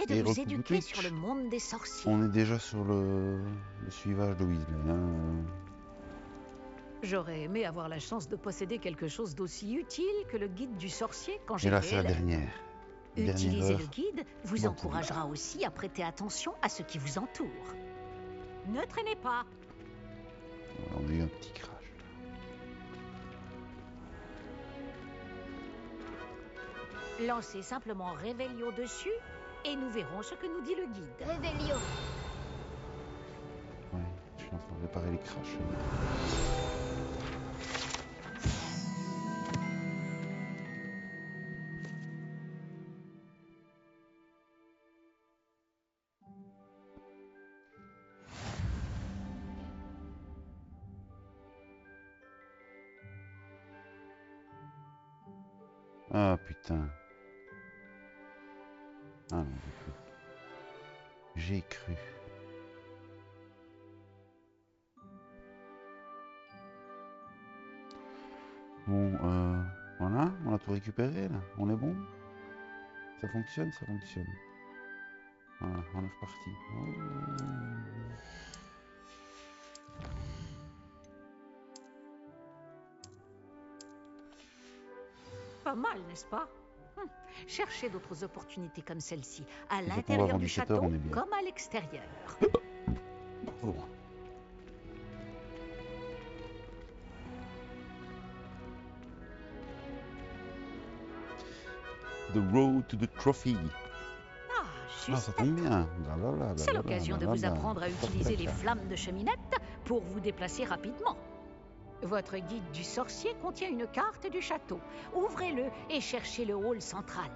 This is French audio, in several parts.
et de Et Roku éduquer sur le monde des sorciers. On est déjà sur le, le suivage de Weasley. Hein. J'aurais aimé avoir la chance de posséder quelque chose d'aussi utile que le guide du sorcier quand Et là, c'est j'étais la dernière. Utiliser le guide vous encouragera aussi à prêter attention à ce qui vous entoure. Ne traînez pas. On a eu un petit crash. Lancez simplement Réveillon dessus et nous verrons ce que nous dit le guide. Réveillon. Ouais, je suis en train de réparer les crashs. Fonctionne, ça fonctionne. Voilà, on est reparti. Oh. Pas mal, n'est-ce pas? Hum, Cherchez d'autres opportunités comme celle-ci, à l'intérieur du 17 heures, château comme à l'extérieur. Oh. The road to the trophy. Ah, Ah, ça tombe bien. C'est l'occasion de vous apprendre à utiliser les flammes de cheminette pour vous déplacer rapidement. Votre guide du sorcier contient une carte du château. Ouvrez-le et cherchez le hall central.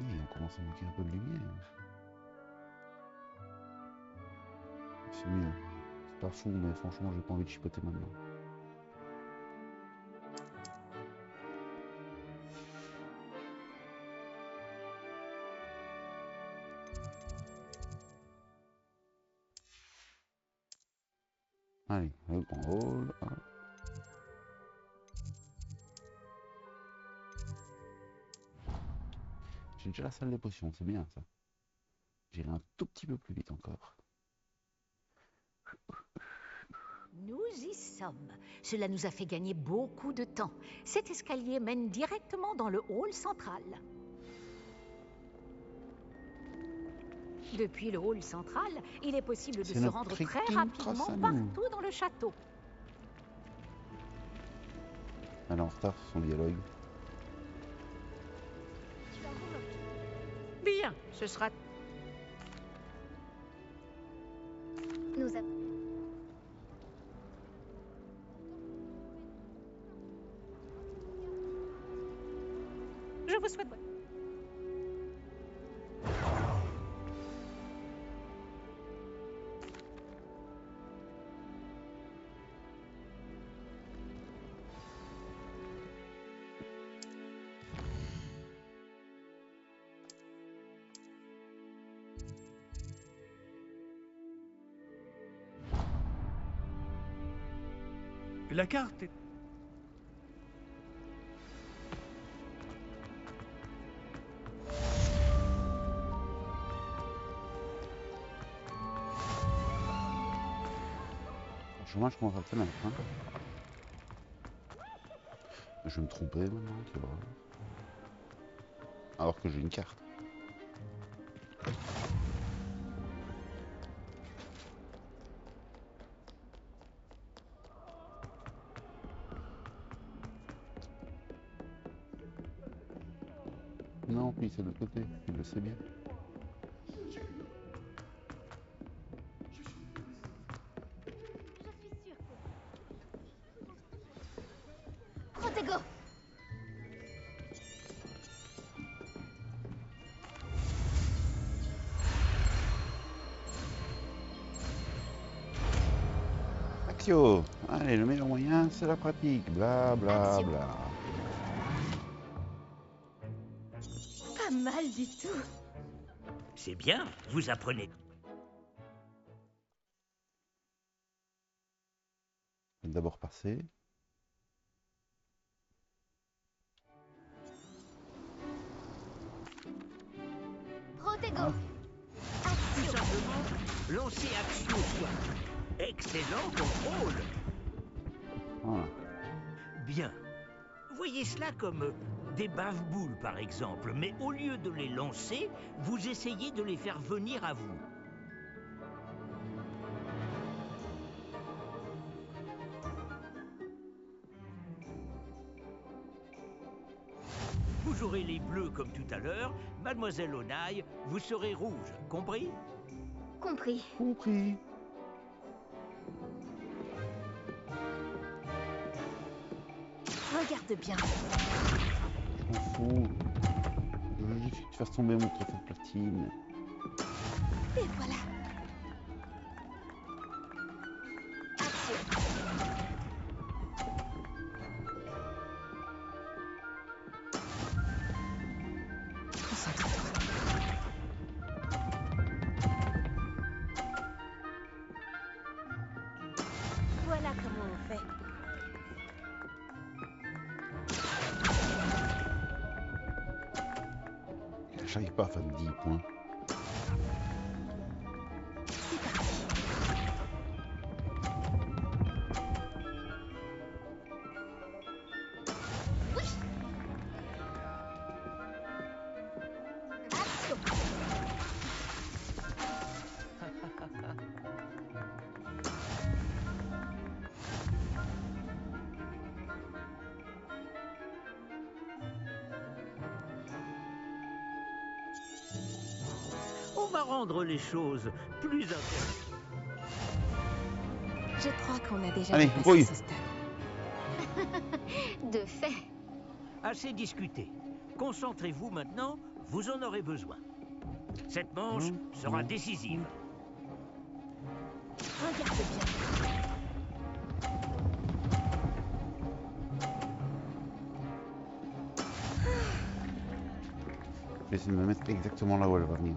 Oui, on commence à manquer un peu de lumière. C'est mieux. C'est pas fou, mais franchement, j'ai pas envie de chipoter maintenant. Salle des potions, c'est bien ça. J'irai un tout petit peu plus vite encore. Nous y sommes. Cela nous a fait gagner beaucoup de temps. Cet escalier mène directement dans le hall central. Depuis le hall central, il est possible de se rendre très rapidement partout dans le château. Elle est en retard sur son dialogue. Ce sera La carte est... Franchement, je commence à le connaître. Hein. Je vais me tromper maintenant, tu vois. Alors que j'ai une carte. De l'autre côté, il le sait bien. Allez, le meilleur moyen, c'est la pratique. Bla bla Axio. bla. Du tout. C'est bien, vous apprenez. D'abord passer. Des bave-boules, par exemple, mais au lieu de les lancer, vous essayez de les faire venir à vous. Vous aurez les bleus comme tout à l'heure, mademoiselle Onaille, vous serez rouge, compris? Compris. Compris. Regarde bien. M'en fous. Je juste faire tomber mon trophée de platine. Et voilà. Rendre les choses plus intéressantes. Je crois qu'on a déjà Allez, ce stade. De fait. Assez discuté. Concentrez-vous maintenant, vous en aurez besoin. Cette manche Mmh. sera Mmh. décisive. Regarde bien. Je vais essayer de me mettre exactement là où elle va venir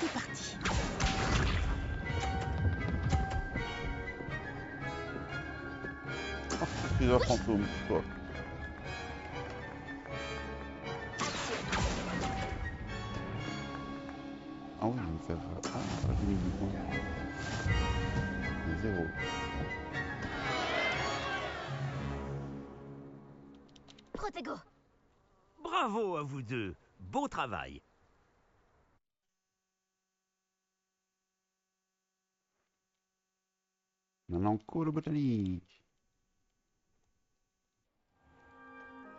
C'est parti. Oh, tu dois fantôme, toi. Action. Ah oui, je vais me faire. Ah, j'ai mis 10 points. Zéro. Protego. Bravo à vous deux. Beau travail. Maintenant, cours botanique.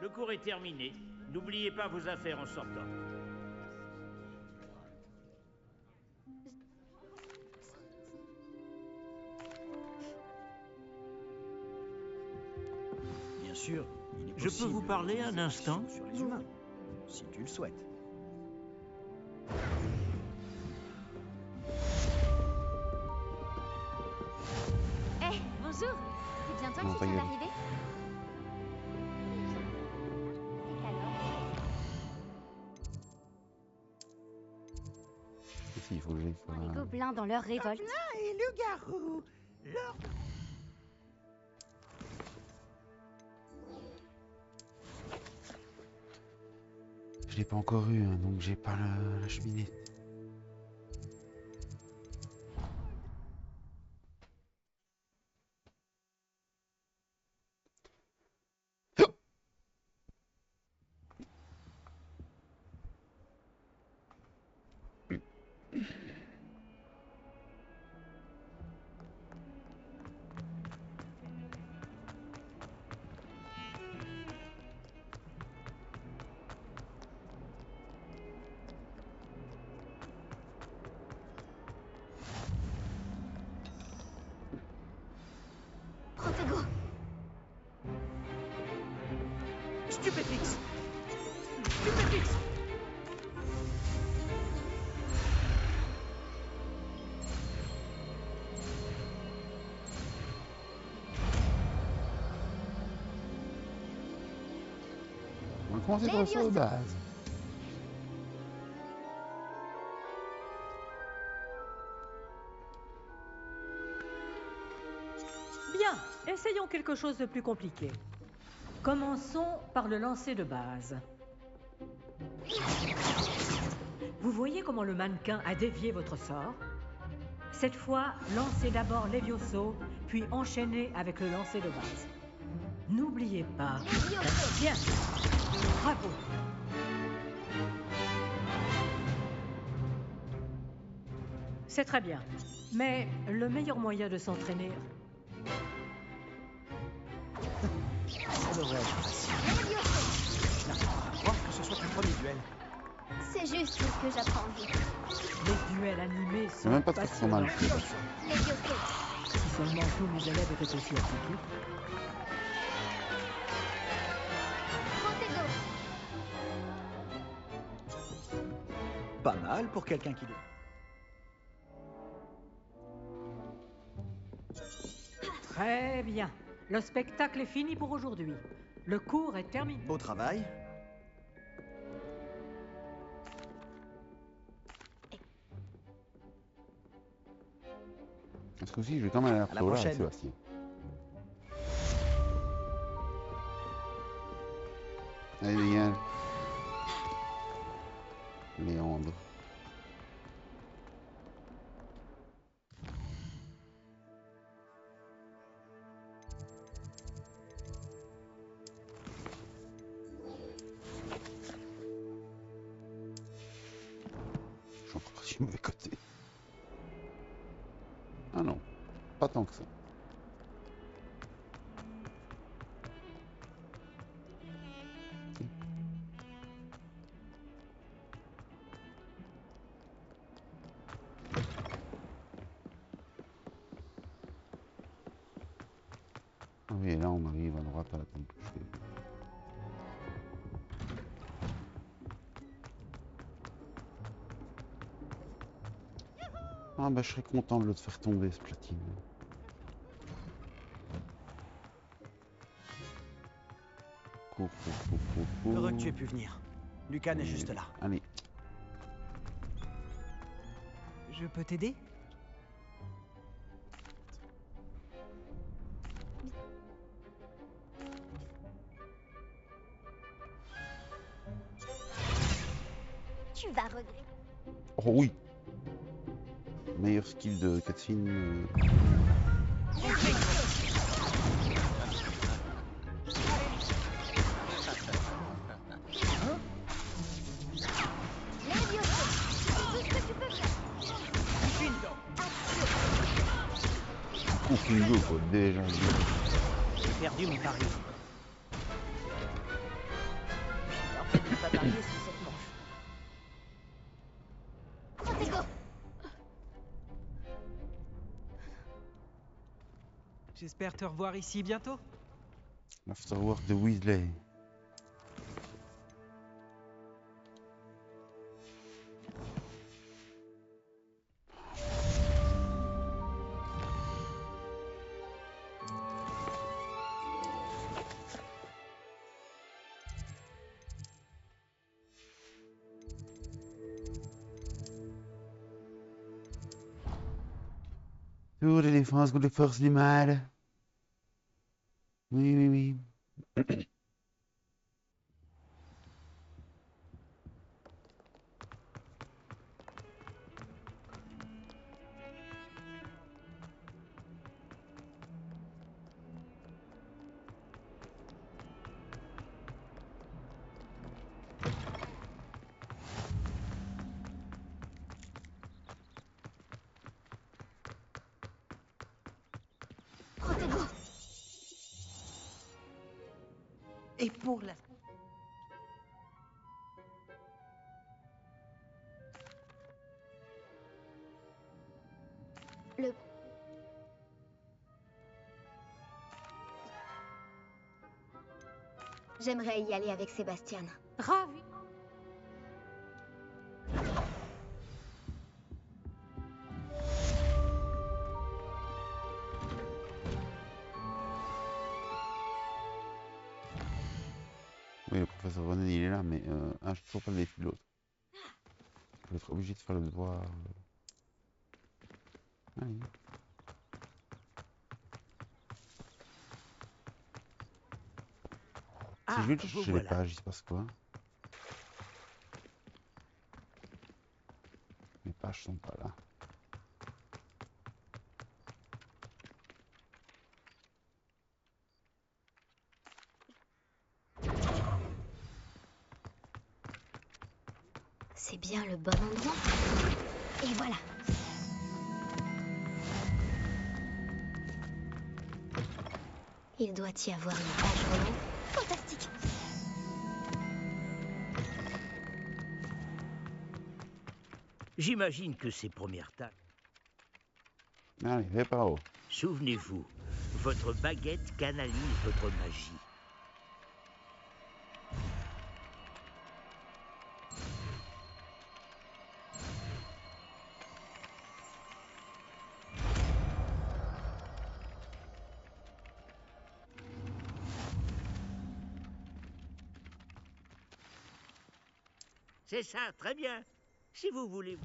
Le cours est terminé. N'oubliez pas vos affaires en sortant. Bien sûr, il est Je peux vous parler un instant sur les humains, si tu le souhaites. Ta gueule. il faut que j'aille faire. Les gobelins dans leur révolte. et. Leur... Je l'ai pas encore eu, hein, donc j'ai pas la, la cheminée. Commencer par le saut de base. Bien, essayons quelque chose de plus compliqué. Commençons par le lancer de base. Vous voyez comment le mannequin a dévié votre sort? Cette fois, lancez d'abord Levioso, puis enchaînez avec le lancer de base. N'oubliez pas. Bien. Bravo. C'est très bien. Mais le meilleur moyen de s'entraîner, Ça devrait être facile. Je n'arrive pas à croire que ce soit un premier duel. C'est juste ce que j'apprends vite. les duels animés C'est sont même pas trop trop mal. Si seulement tous mes élèves étaient aussi appliqués. Pas mal pour quelqu'un qui... Très bien. Le spectacle est fini pour aujourd'hui. Le cours est terminé. Beau travail. Parce que aussi, je vais quand même aller À la. Sébastien. Allez, dégage. Leondo. Bah je serais content de le faire tomber ce platine. Cours, cours, cours, cours, cours. Heureux que tu aies pu venir. Lucan est juste là. Allez, Je peux t'aider? Tu vas regretter. Oh oui Meilleur skill de cutscene. quoi, déjà. J'ai perdu mon pari. J'espère te revoir ici bientôt. L'afterwork de Weasley. Tour de défense contre les forces du mal. J'aimerais y aller avec Sébastien. Ravi. Oui, le professeur Ronen, il est là, mais euh, ah, je toujours pas le défi de l'autre. Je vais être obligé de faire le devoir. euh. Allez. Ah, je vais vous chercher les voilà. pages, il se passe quoi Les pages sont pas là. C'est bien le bon endroit. Et voilà. Il doit y avoir une page. Fantastique. J'imagine que ces premières tâches. Allez, vais par haut. Souvenez-vous, votre baguette canalise votre magie. C'est ça, très bien. Si vous voulez.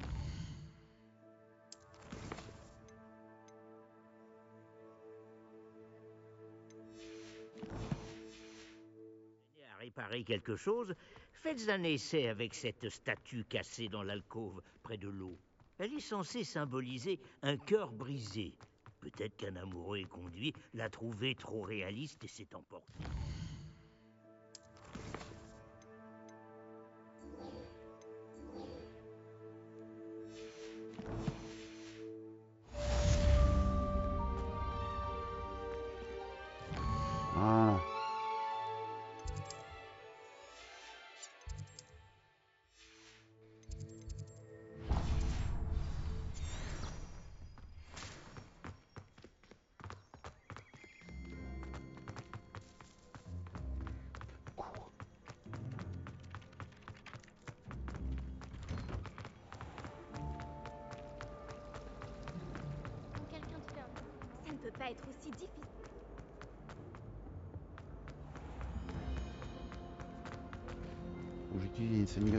à réparer quelque chose, faites un essai avec cette statue cassée dans l'alcôve près de l'eau. Elle est censée symboliser un cœur brisé. Peut-être qu'un amoureux éconduit l'a trouvée trop réaliste et s'est emporté.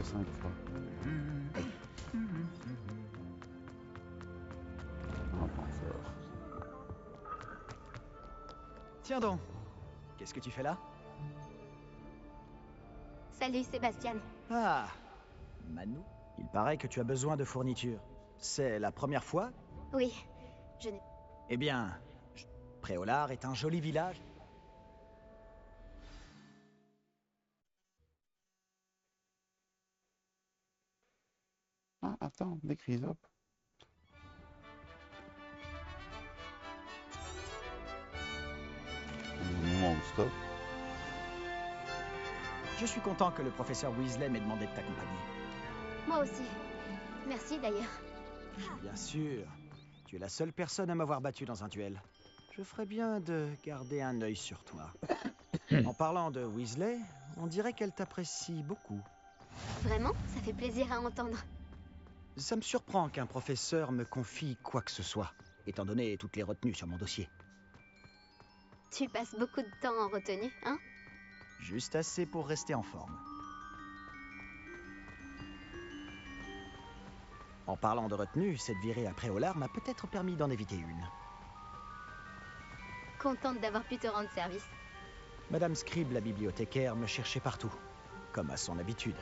5 fois. Ah. Tiens donc. Qu'est-ce que tu fais là? Salut Sébastien. Ah, Manu, il paraît que tu as besoin de fournitures. C'est la première fois? Oui, je n'ai Eh bien, Préolard est un joli village. Attends, des chrysopes. Où stop. Je suis content que le professeur Weasley m'ait demandé de t'accompagner. Moi aussi. Merci d'ailleurs. Bien sûr. Tu es la seule personne à m'avoir battu dans un duel. Je ferais bien de garder un œil sur toi. en parlant de Weasley, on dirait qu'elle t'apprécie beaucoup. Vraiment, ça fait plaisir à entendre. Ça me surprend qu'un professeur me confie quoi que ce soit, étant donné toutes les retenues sur mon dossier. Tu passes beaucoup de temps en retenue, hein? Juste assez pour rester en forme. En parlant de retenue, cette virée à Préolard m'a peut-être permis d'en éviter une. Contente d'avoir pu te rendre service. Madame Scribe, la bibliothécaire, me cherchait partout, comme à son habitude.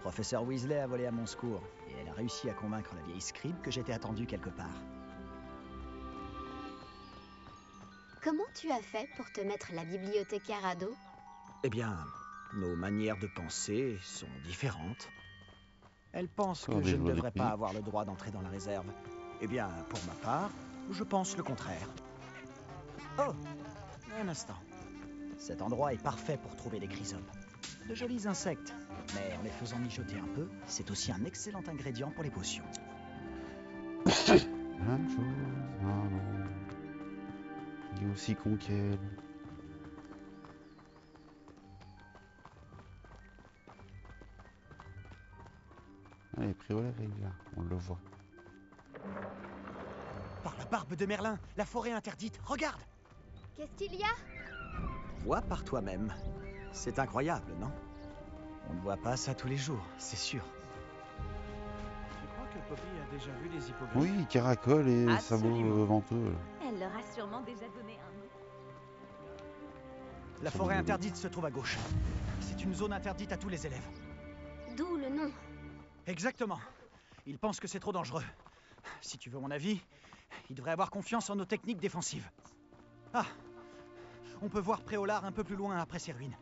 Professeur Weasley a volé à mon secours, et elle a réussi à convaincre la vieille Scribe que j'étais attendu quelque part. Comment tu as fait pour te mettre la bibliothécaire à dos? Eh bien, nos manières de penser sont différentes. Elle pense que je ne devrais de pas avoir le droit d'entrer dans la réserve. Eh bien, pour ma part, je pense le contraire. Oh Un instant. Cet endroit est parfait pour trouver des chrysopes de jolis insectes. Mais en les faisant mijoter un peu, c'est aussi un excellent ingrédient pour les potions. Même chose. Il est aussi con qu'elle. Allez, prio la rivière, on le voit. Par la barbe de Merlin, la forêt interdite, regarde Qu'est-ce qu'il y a? Vois par toi-même. C'est incroyable, non? On ne voit pas ça tous les jours, c'est sûr. Je crois que Poppy a déjà vu les hippogriffes. Oui, caracole et sabots Absolument. euh, venteux. Elle leur a sûrement déjà donné un nom. La forêt interdite se trouve à gauche. C'est une zone interdite à tous les élèves. D'où le nom? Exactement. Ils pensent que c'est trop dangereux. Si tu veux mon avis, ils devraient avoir confiance en nos techniques défensives. Ah On peut voir Préolard un peu plus loin après ces ruines.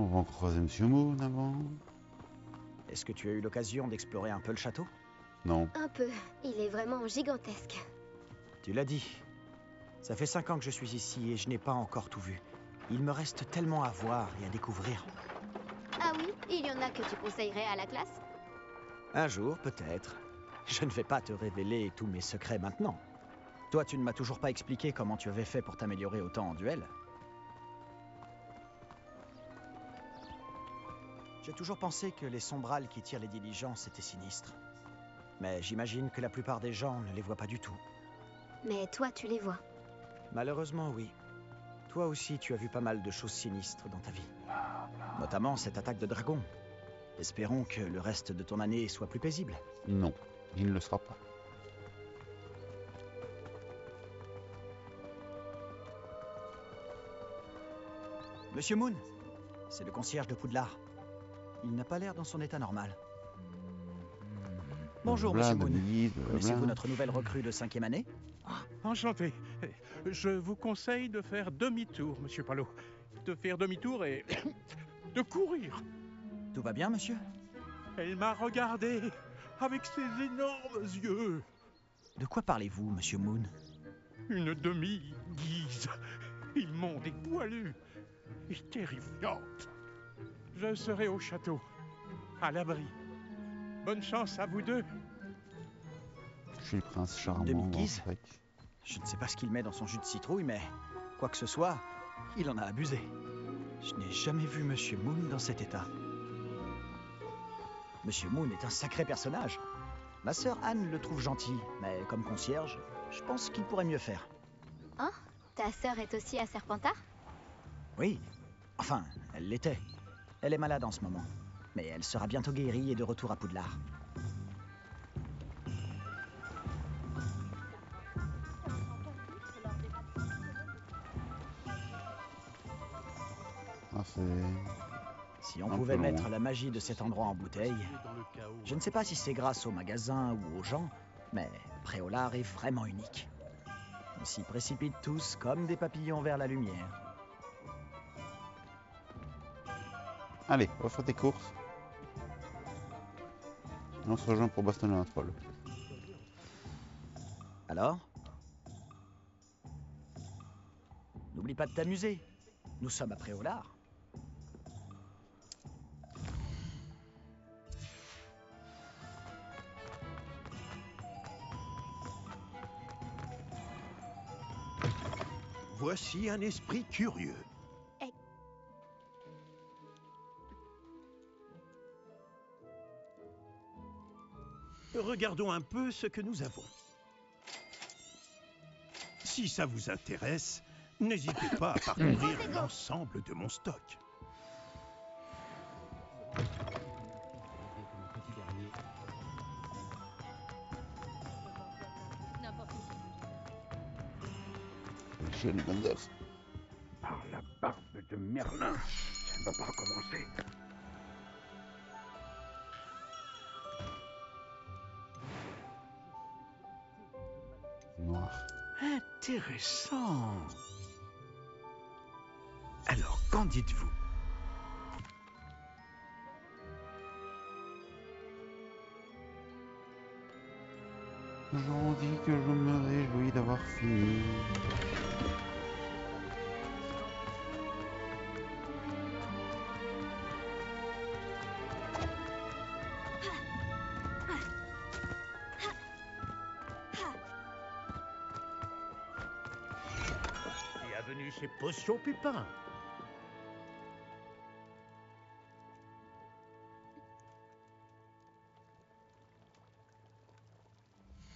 On va en croiser Monsieur Moon avant. Est-ce que tu as eu l'occasion d'explorer un peu le château? Non. Un peu. Il est vraiment gigantesque. Tu l'as dit. Ça fait cinq ans que je suis ici et je n'ai pas encore tout vu. Il me reste tellement à voir et à découvrir. Ah oui Il y en a que tu conseillerais à la classe? Un jour, peut-être. Je ne vais pas te révéler tous mes secrets maintenant. Toi, tu ne m'as toujours pas expliqué comment tu avais fait pour t'améliorer autant en duel. J'ai toujours pensé que les sombrales qui tirent les diligences étaient sinistres. Mais j'imagine que la plupart des gens ne les voient pas du tout. Mais toi, tu les vois. Malheureusement, oui. Toi aussi, tu as vu pas mal de choses sinistres dans ta vie. Notamment cette attaque de dragon. Espérons que le reste de ton année soit plus paisible. Non, il ne le sera pas. Monsieur Moon, c'est le concierge de Poudlard. Il n'a pas l'air dans son état normal. Bonjour, Blabla, Monsieur Moon. Connaissez-vous notre nouvelle recrue de cinquième année? Enchanté. Je vous conseille de faire demi-tour, monsieur Palot. De faire demi-tour et de courir. Tout va bien, monsieur? Elle m'a regardé avec ses énormes yeux. De quoi parlez-vous, Monsieur Moon? Une demi-guise, immonde et poilue, et terrifiante. Je serai au château, à l'abri. Bonne chance à vous deux. Je suis le prince charmant. Demi-guise. Je ne sais pas ce qu'il met dans son jus de citrouille, mais quoi que ce soit, il en a abusé. Je n'ai jamais vu Monsieur Moon dans cet état. Monsieur Moon est un sacré personnage. Ma sœur Anne le trouve gentil, mais comme concierge, je pense qu'il pourrait mieux faire. Ta sœur est aussi à Serpentard? Oui, enfin, elle l'était. Elle est malade en ce moment, mais elle sera bientôt guérie et de retour à Poudlard. Ah. Si on pouvait long, mettre la magie de cet endroit en bouteille, je ne sais pas si c'est grâce au magasin ou aux gens, mais Préolard est vraiment unique. On s'y précipite tous comme des papillons vers la lumière. Allez, on va faire tes courses. Et on se rejoint pour bastonner un troll. Alors? N'oublie pas de t'amuser. Nous sommes à Préolard. Voici un esprit curieux. Regardons un peu ce que nous avons. Si ça vous intéresse, n'hésitez pas à parcourir l'ensemble de mon stock. Par la barbe de Merlin, ça ne va pas recommencer. Intéressant. Alors, qu'en dites-vous? J'en dis que je me réjouis d'avoir fini.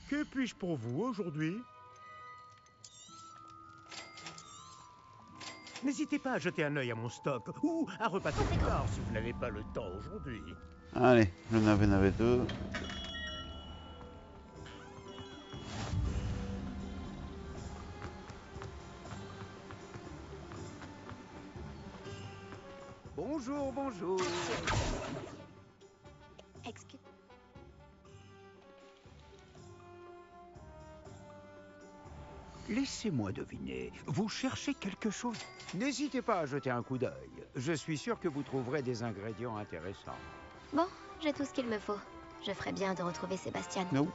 Que puis-je pour vous aujourd'hui? N'hésitez pas à jeter un œil à mon stock ou à repasser plus tard si vous n'avez pas le temps aujourd'hui. Allez, le navet navet 2. Bonjour, bonjour. Excuse. Laissez-moi deviner, vous cherchez quelque chose? N'hésitez pas à jeter un coup d'œil. Je suis sûr que vous trouverez des ingrédients intéressants. Bon, j'ai tout ce qu'il me faut. Je ferais bien de retrouver Sébastien. Non.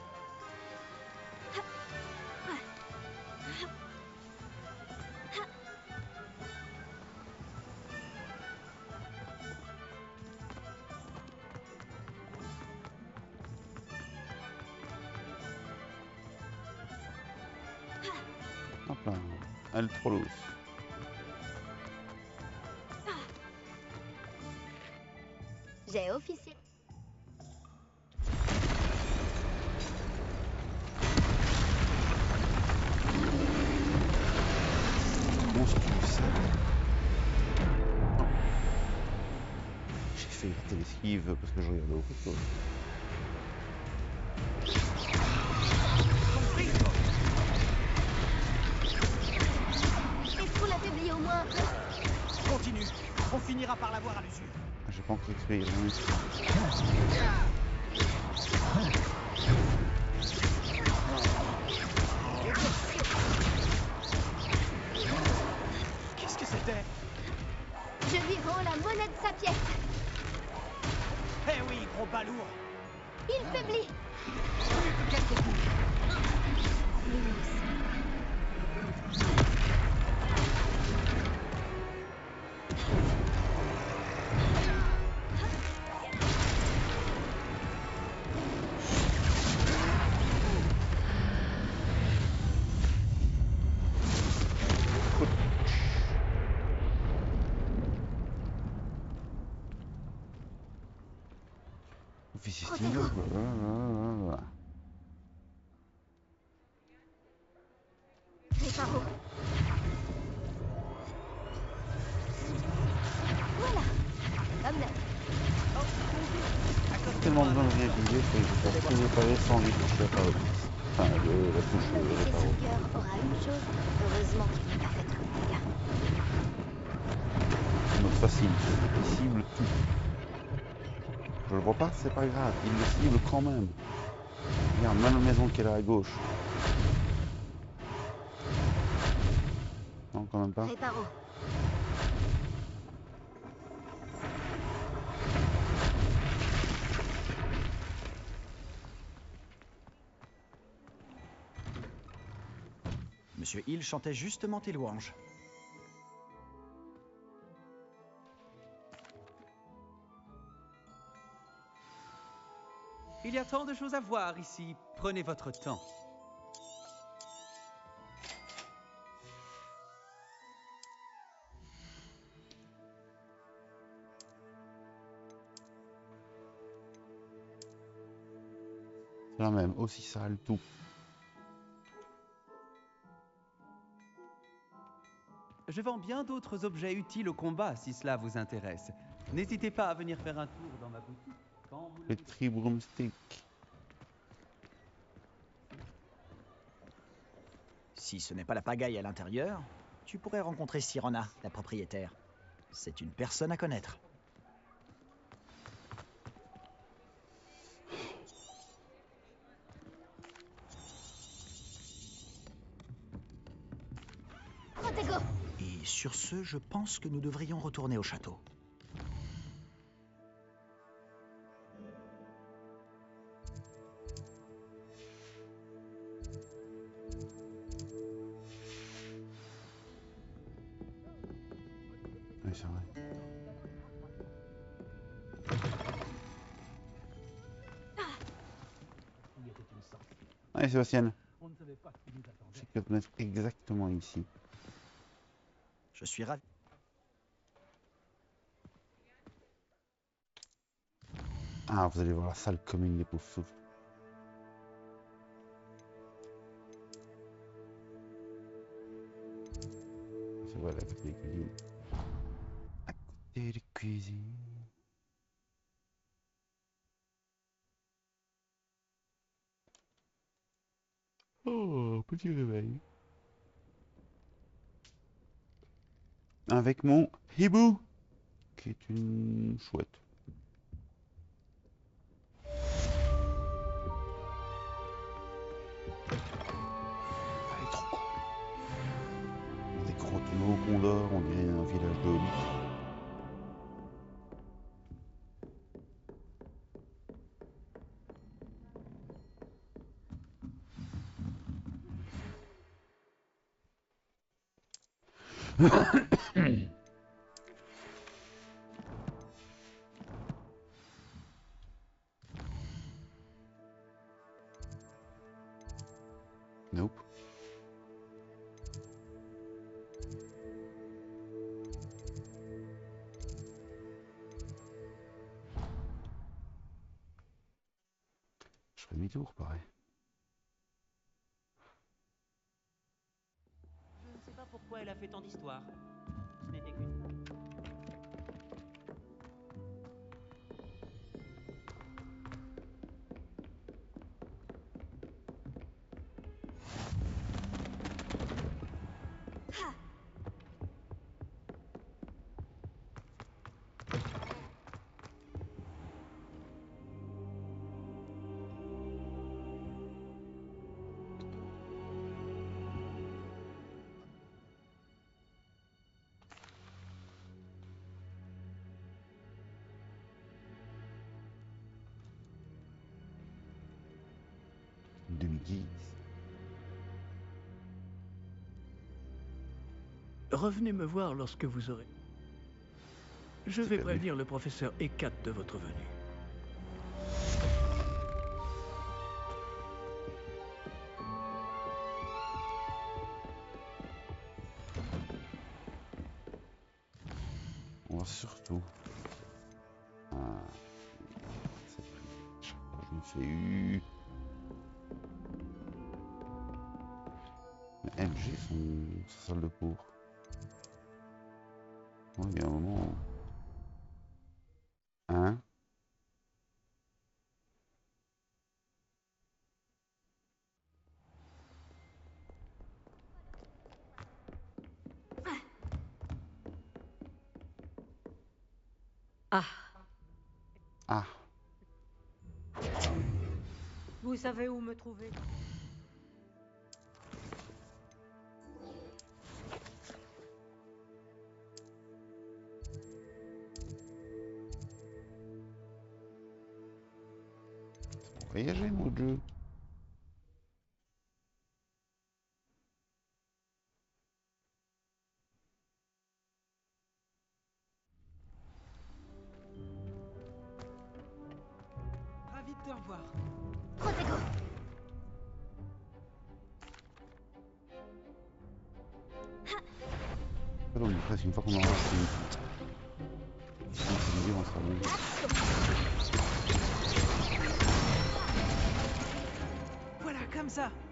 Loose. J'ai officiel. C'est pas grave. Il le cible quand même. Regarde, même la maison qui est là à gauche. Non, quand même pas. Monsieur Hill chantait justement tes louanges. Il y a tant de choses à voir ici. Prenez votre temps. Même, aussi sale, tout. Je vends bien d'autres objets utiles au combat si cela vous intéresse. N'hésitez pas à venir faire un tour dans ma tri broomsticks. Si ce n'est pas la pagaille à l'intérieur, tu pourrais rencontrer Sirona, la propriétaire. C'est une personne à connaître. Et sur ce, je pense que nous devrions retourner au château. Sébastien. Je sais que te mettre exactement ici. Je suis ravi. Ah, vous allez voir la salle commune des pauvres souffles. réveil. Avec mon hibou, qui est une chouette. Je ne sais pas pourquoi elle a fait tant d'histoires. Ce n'était qu'une. Revenez me voir lorsque vous aurez. Je vais prévenir le professeur Ekat de votre venue. Vous savez où me trouver. sir.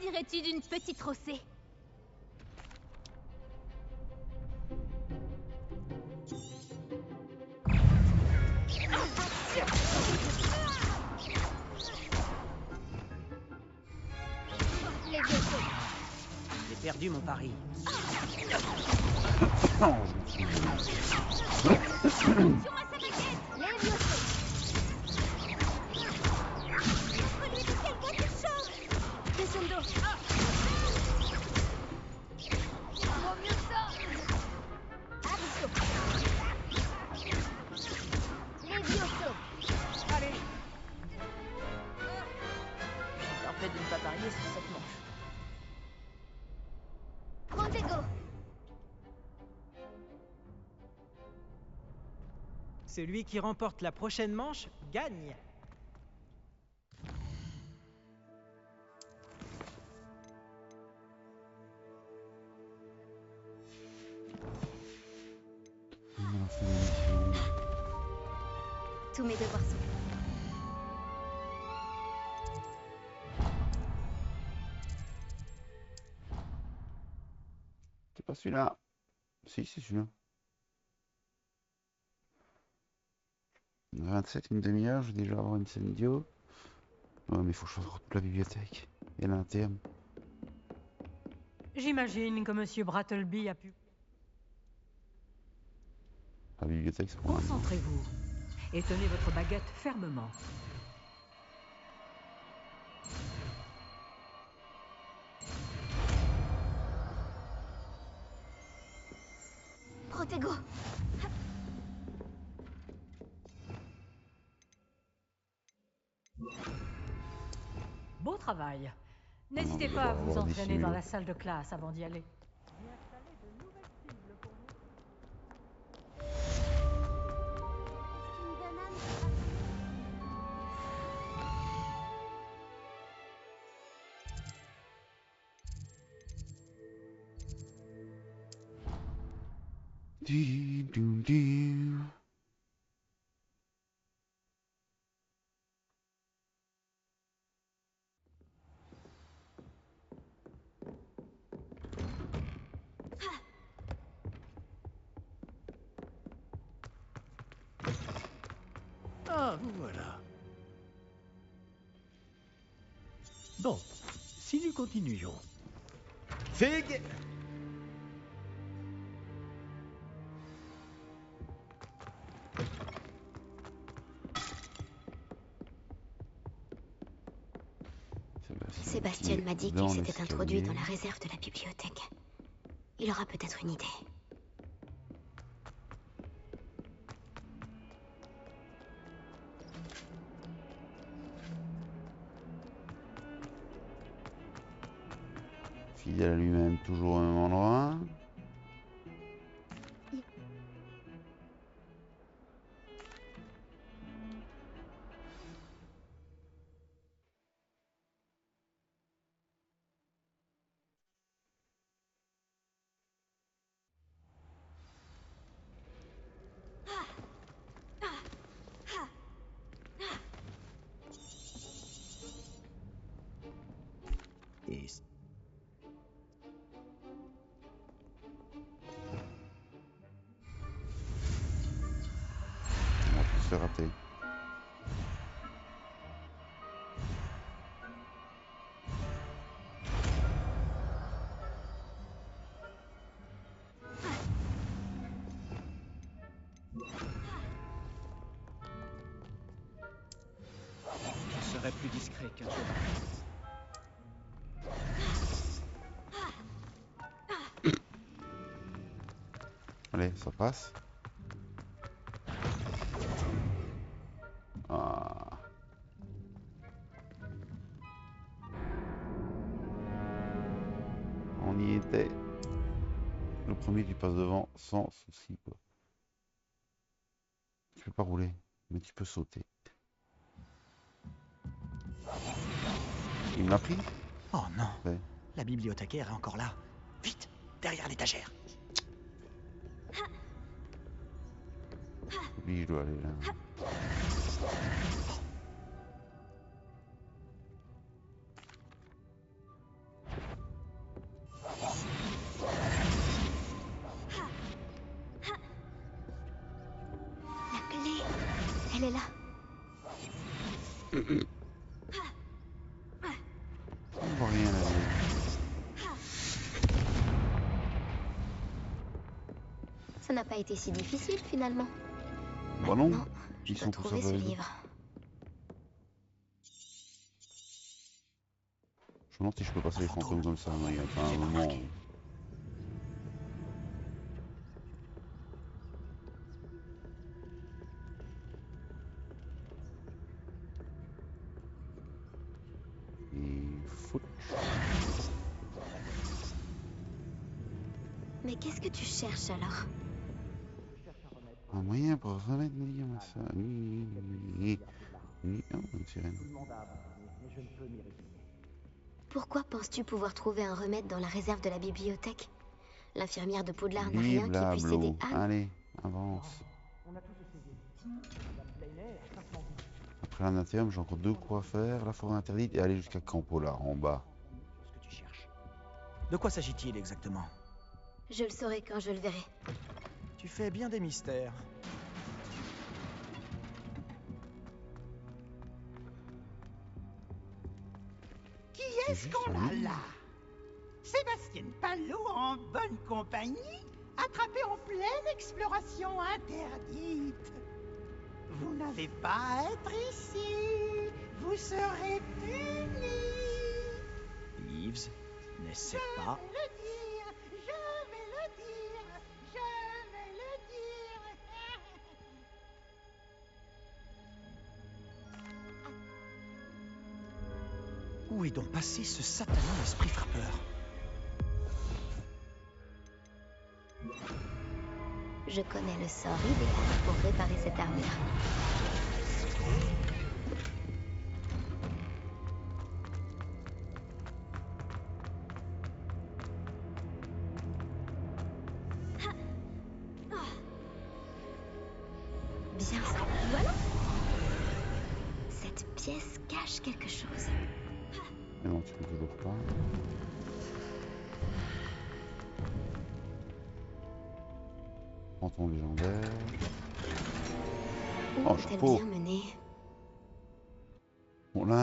dirais-tu d'une petite rosée? Celui qui remporte la prochaine manche gagne. Tous mes devoirs sont. C'est pas celui-là. Si, c'est celui-là. 27, une demi-heure, je vais déjà avoir une scène Dio. Ouais, mais il faut que je fasse toute la bibliothèque. Et l'interne. J'imagine que Monsieur Brattleby a pu. La bibliothèque, c'est un moment. Concentrez-vous et tenez votre baguette fermement. Protego travail. N'hésitez pas à vous entraîner dans la salle de classe avant d'y aller. Fig Sébastien m'a dit qu'il s'était introduit dans la réserve de la bibliothèque. Il aura peut-être une idée. Fidèle à lui-même, toujours au même endroit. Passe. Ah. On y était. Le premier, tu passes devant sans souci, quoi. Tu peux pas rouler, mais tu peux sauter. Il m'a pris Oh non Ouais. La bibliothécaire est encore là. Vite Derrière l'étagère Lui, je dois aller là. La clé, elle est là. On voit rien là. Ça n'a pas été si difficile finalement. Bah non, ils je sont tous aveugles. Je me demande si je peux passer les fantômes comme ça, mais il y a pas un moment. Pourquoi penses-tu pouvoir trouver un remède dans la réserve de la bibliothèque? L'infirmière de Poudlard n'a rien qui puisse aider. Anne. Allez, avance. Après l'anathéum, j'ai encore deux quoi faire. La forêt interdite et aller jusqu'à Campola, en bas. Ce que tu cherches. De quoi s'agit-il exactement? Je le saurai quand je le verrai. Tu fais bien des mystères. Qui est-ce qu'on a là? Sébastien Palot en bonne compagnie, attrapé en pleine exploration interdite. Vous n'avez pas à être ici. Vous serez puni. Yves, n'essaie pas. Où est donc passé ce satané esprit frappeur Je connais le sort idéal pour réparer cette armure.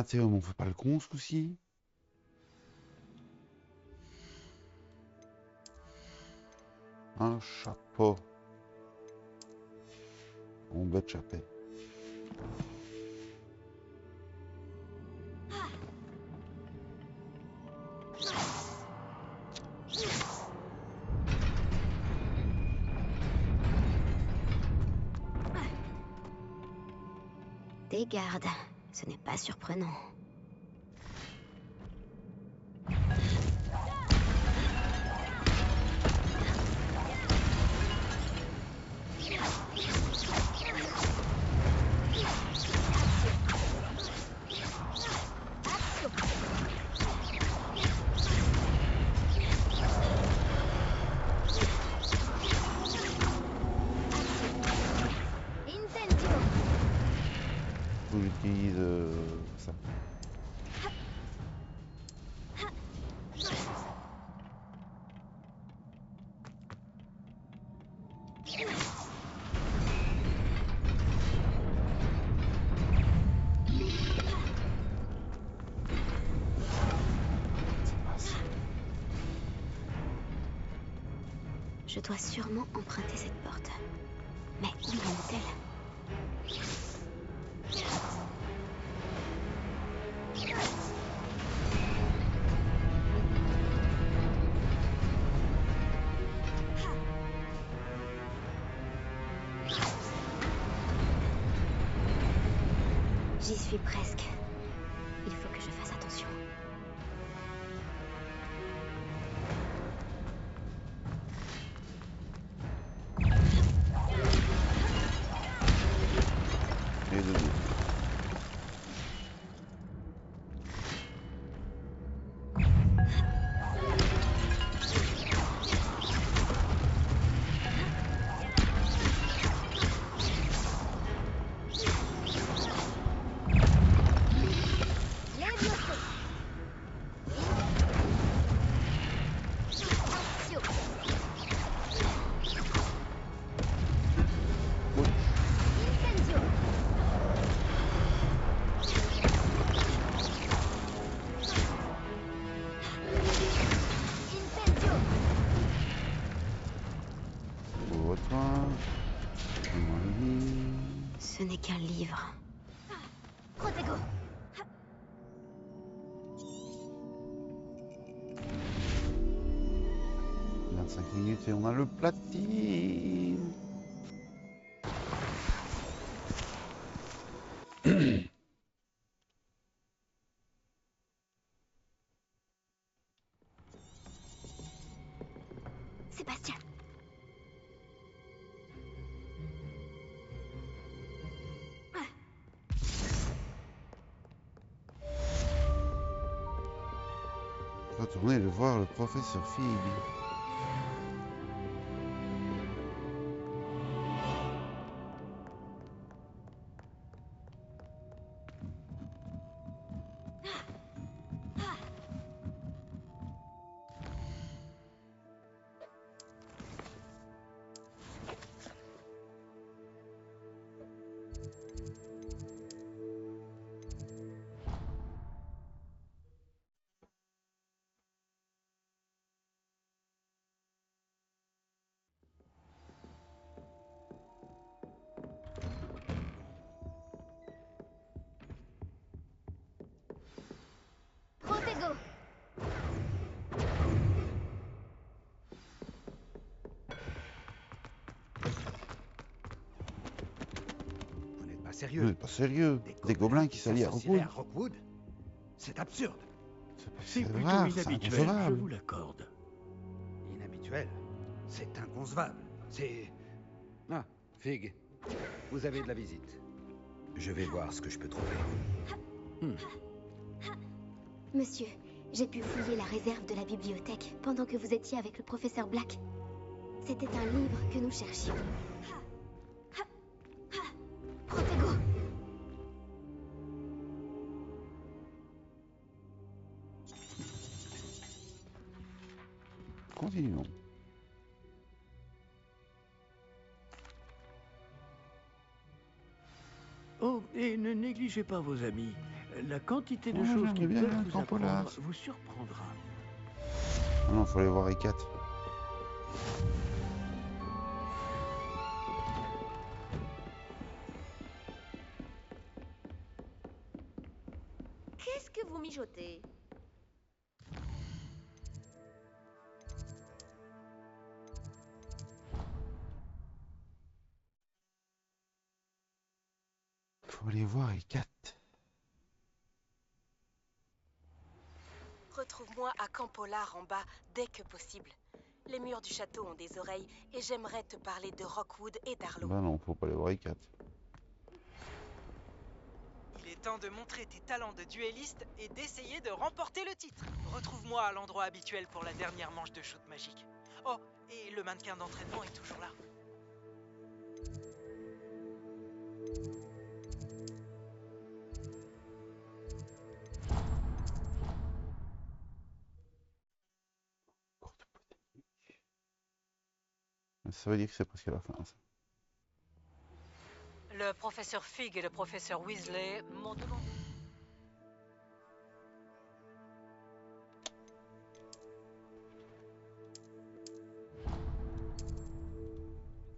31, on fait pas le con ce coup-ci. Un chapeau. On va te chaper. Des gardes surprenant. Je dois sûrement emprunter cette on a le platine. Sébastien. Retournez le voir le professeur Phil. Sérieux pas sérieux. Des gobelins qui s'allient à Rookwood C'est absurde. C'est plutôt inhabituel, je vous l'accorde. Inhabituel. C'est inconcevable. C'est... Ah, Fig. Vous avez de la visite. Je vais voir ce que je peux trouver. Hmm. Monsieur, j'ai pu fouiller la réserve de la bibliothèque pendant que vous étiez avec le professeur Black. C'était un livre que nous cherchions. Oh, et ne négligez pas vos amis. La quantité de Oh, choses qu'ils bien peuvent vous apprendre vous surprendra. Ah non, faut aller voir Icat. Qu'est-ce que vous mijotez? À Camp Polar en bas dès que possible. Les murs du château ont des oreilles et j'aimerais te parler de Rockwood et d'Arlo. Bah non, faut pas aller voir Icat. Il est temps de montrer tes talents de duelliste et d'essayer de remporter le titre. Retrouve-moi à l'endroit habituel pour la dernière manche de shoot magique. Oh, et le mannequin d'entraînement est toujours là. Ça veut dire que c'est presque la fin. ça. Le professeur Fig et le professeur Weasley m'ont demandé.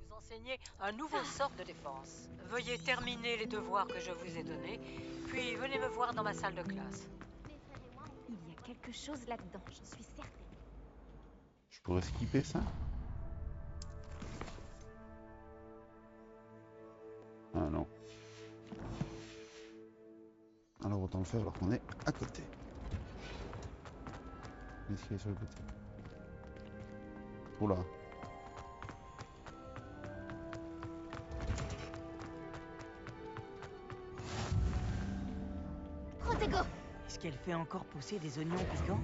Vous enseigner un nouveau sort de défense. Veuillez terminer les devoirs que je vous ai donnés, puis venez me voir dans ma salle de classe. Il y a quelque chose là-dedans, j'en suis certaine. Je pourrais skipper ça? Autant le faire alors qu'on est à côté. Est-ce qu'il est sur le côté Oula. Protego Est-ce qu'elle fait encore pousser des oignons piquants?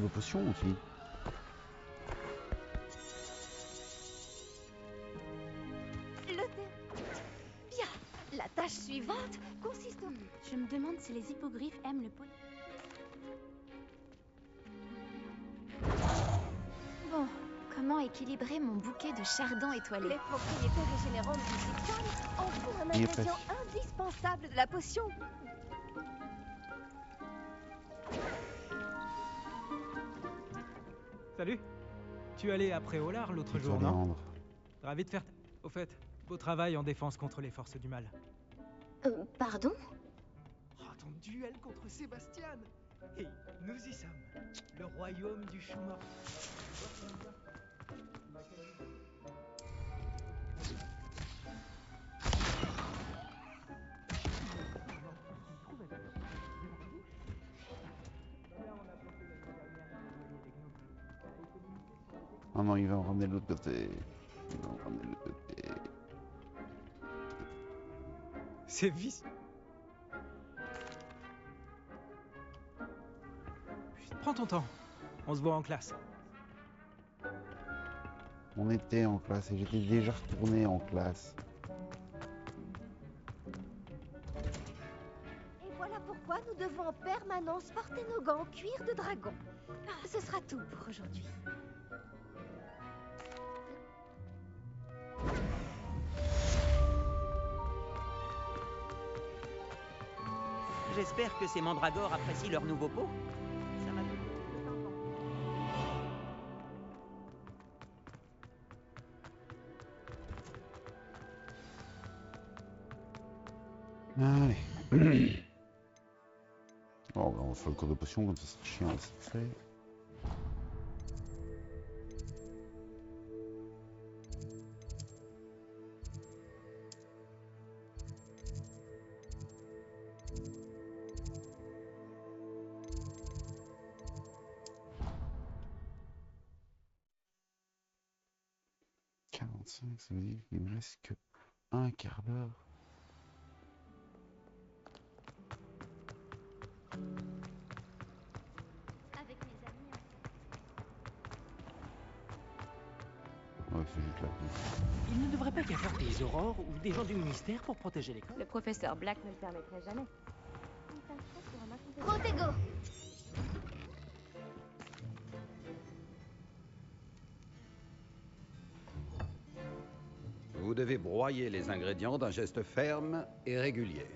De potions aussi. Le thé- Bien. La tâche suivante consiste en... Je me demande si les hippogriffes aiment le poly... Bon, comment équilibrer mon bouquet de chardons étoilés Les propriétés régénérantes du zigzag en font un ingrédient indispensable de la potion. Salut Tu allé après Olar l'autre jour, non. Ravi de faire... Au fait, beau travail en défense contre les forces du mal. Euh, pardon? Oh, ton duel contre Sébastien Et nous y sommes. Le royaume du chou Oh non, il va me ramener de l'autre côté. Il va me ramener de l'autre côté. C'est vicieux. Prends ton temps. On se voit en classe. On était en classe et j'étais déjà retourné en classe. Et voilà pourquoi nous devons en permanence porter nos gants en cuir de dragon. Ah, ce sera tout pour aujourd'hui. J'espère que ces mandragores apprécient leur nouveau pot. Allez. Bon, ben, on va faire le cours de potion, comme ça sera chiant à se dire qu'il me reste que un quart d'heure. Avec mes amis. Ouais, c'est juste la Il ne devrait pas y avoir des aurores ou des gens du ministère pour protéger l'école. Le professeur Black ne le permettrait jamais. Protego broyer les ingrédients d'un geste ferme et régulier.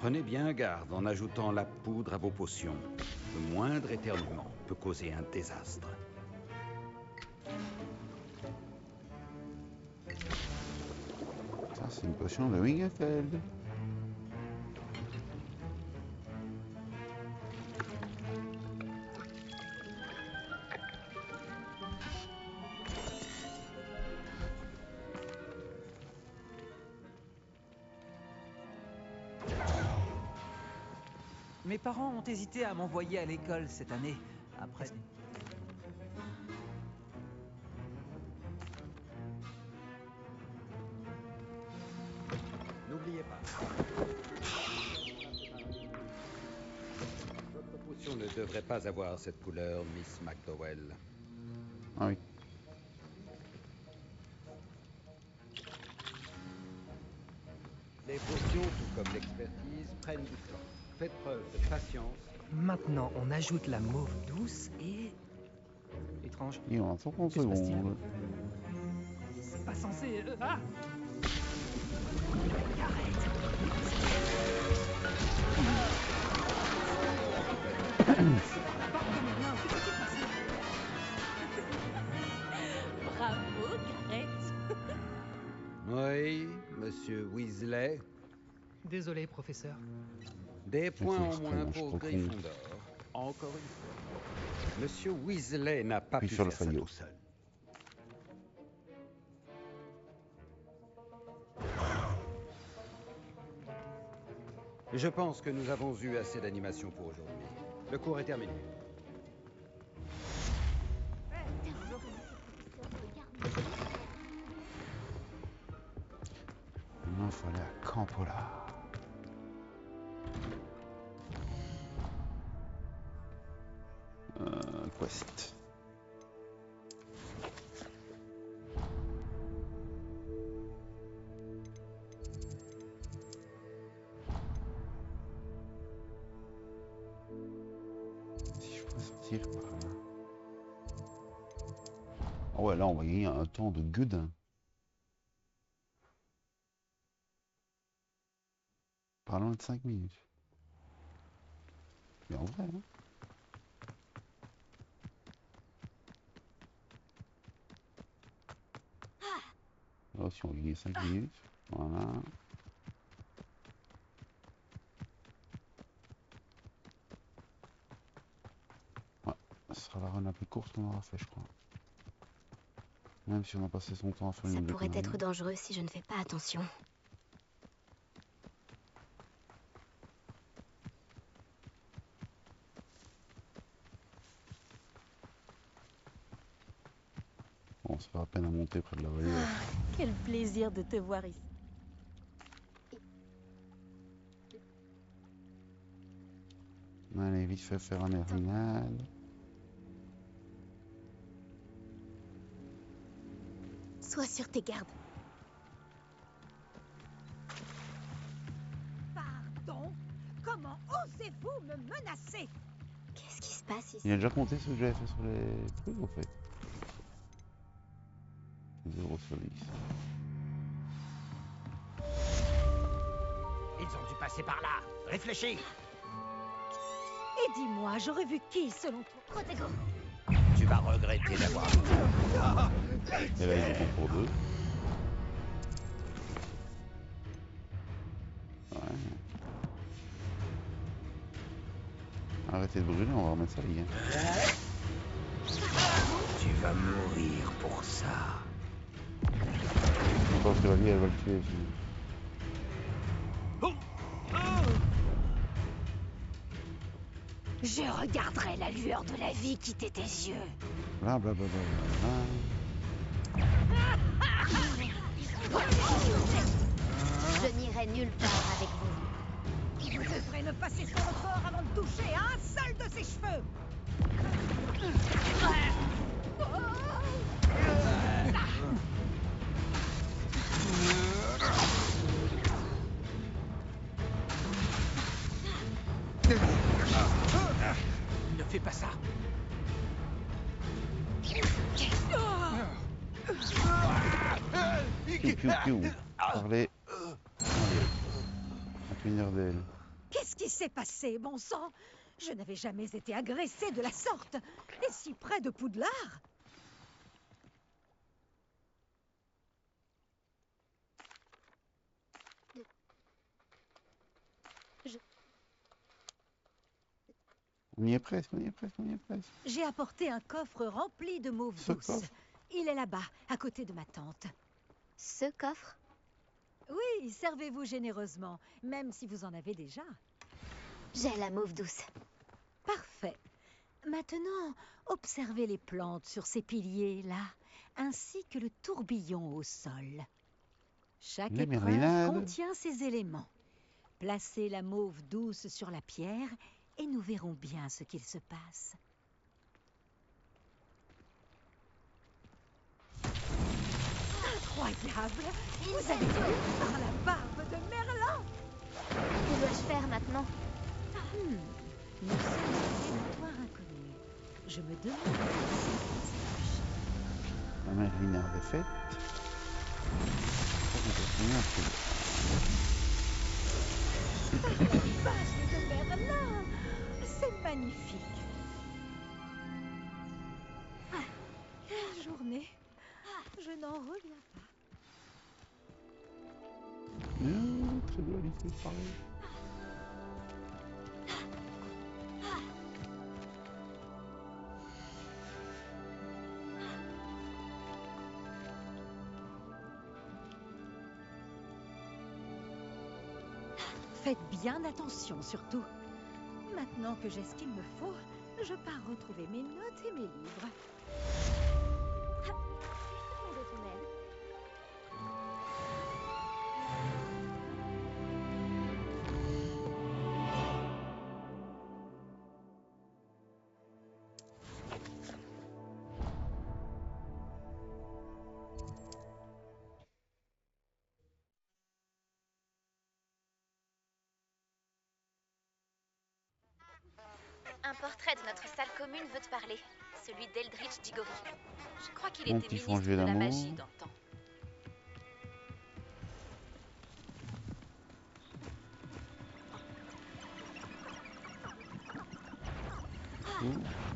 Prenez bien garde en ajoutant la poudre à vos potions. Le moindre éternuement peut causer un désastre. Ça, c'est une potion de Wingefeld. Ont hésité à m'envoyer à l'école cette année. Après. N'oubliez pas. Votre potion ne devrait pas avoir cette couleur, Miss McDowell. Ah oui. Les potions, tout comme l'expertise, prennent du temps. Faites preuve de patience. Maintenant, on ajoute la mauve douce et... Étrange. Et on attend 30 Que se passe-t-il secondes. C'est pas censé... euh, Ah Bravo, Gareth. Oui, monsieur Weasley. Désolé, professeur. Des points en moins pour. Gryffondor. Encore une fois. Monsieur Weasley n'a pas pu sur le faire faillot. seul. Je pense que nous avons eu assez d'animation pour aujourd'hui. Le cours est terminé. Il faut aller à Campola. Quest. Si je peux sortir par là. Ah ouais, là, on va gagner un temps de gueudin. Pas loin de 5 minutes. Mais en vrai, hein. Aussi, on va gagner 5 minutes. Voilà. Ouais, ce sera la run la plus courte qu'on aura fait, je crois. Même si on a passé son temps à faire Ça une pourrait être dangereux si je ne fais pas attention. Ça fera à peine à monter près de la vallée. Quel plaisir de te voir ici. Allez, vite fait faire un merlinade. Sois sur tes gardes. Pardon? Comment osez-vous me menacer? Qu'est-ce qui se passe ici? Il a déjà compté ce que j'avais fait sur les trucs, au fait. Et dis-moi, j'aurais vu qui selon toi? Protego Tu vas regretter d'avoir. Et là, ils vont pour deux. Ouais. Arrêtez de brûler, on va remettre ça, les gars. Tu vas mourir pour ça. Je pense que la vie, elle va le tuer. Je regarderai la lueur de la vie quitter tes yeux. Bla bla bla bla bla. Je n'irai nulle part avec vous. Vous devrez ne passer sur le corps avant de toucher à un seul de ses cheveux. Fais pas ça. Parlez. D'elle. Qu'est-ce qui s'est passé, bon sang? Je n'avais jamais été agressée de la sorte. Et si près de Poudlard On y est presque, on y est presque, on y est presque. J'ai apporté un coffre rempli de mauve Ce douce. Il est là-bas, à côté de ma tante. Ce coffre? Oui, servez-vous généreusement, même si vous en avez déjà. J'ai la mauve douce. Parfait. Maintenant, observez les plantes sur ces piliers-là, ainsi que le tourbillon au sol. Chaque Les épreuve contient ces éléments. Placez la mauve douce sur la pierre et nous verrons bien ce qu'il se passe. Incroyable Vous avez vu par la barbe de Merlin Que dois-je faire maintenant? Hmm, Nous sommes dans un territoire inconnu. Je me demande La merlinade est faite. On va finir un peu. C'est magnifique Ah, Quelle journée Je n'en reviens pas. Mmh, très Alice. Faites bien attention surtout. Maintenant que j'ai ce qu'il me faut, je pars retrouver mes notes et mes livres. Commune veut te parler. Celui d'Eldritch Diggory. Je crois qu'il était ministre de la magie d'antan. Ouh.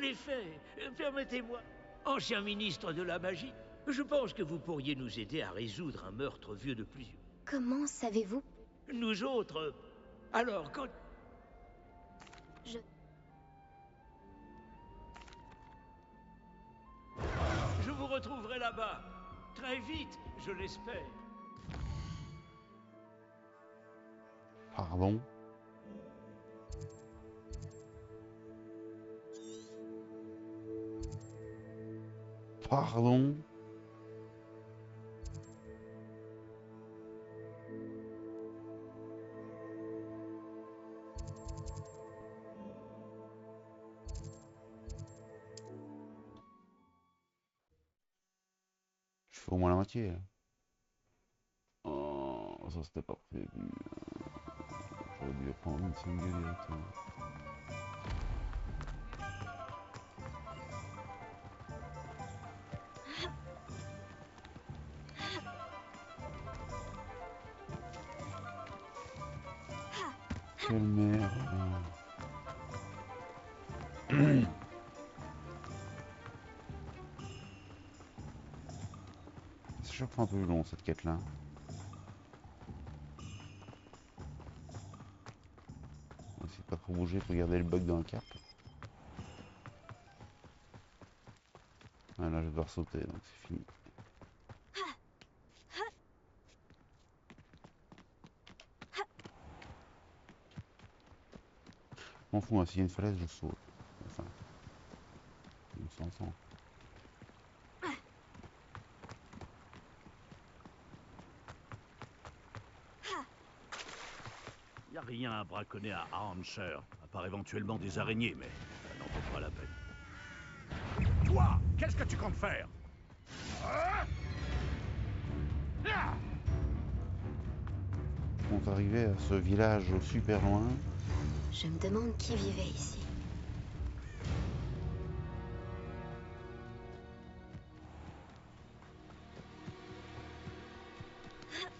En effet, permettez-moi, ancien ministre de la magie, je pense que vous pourriez nous aider à résoudre un meurtre vieux de plusieurs. Comment savez-vous? Nous autres. Alors, quand. Je... Je vous retrouverai là-bas. Très vite, je l'espère. Pardon? Pardon. Je fais au moins la moitié. là. Oh, ça c'était pas prévu. J'aurais dû prendre une single directement. Quelle merde. C'est chaque fois un peu long cette quête là. On essaie de pas trop bouger pour garder le bug dans le cap. Voilà, je vais devoir sauter donc c'est fini. Je m'en fous, hein, s'il y a une falaise, je saute. Enfin, on s'entend. Y a rien à braconner à Armshire, à part éventuellement des araignées, mais ça n'en vaut pas la peine. Toi, qu'est-ce que tu comptes faire? Hein On est arrivé à ce village super loin. Je me demande qui vivait ici.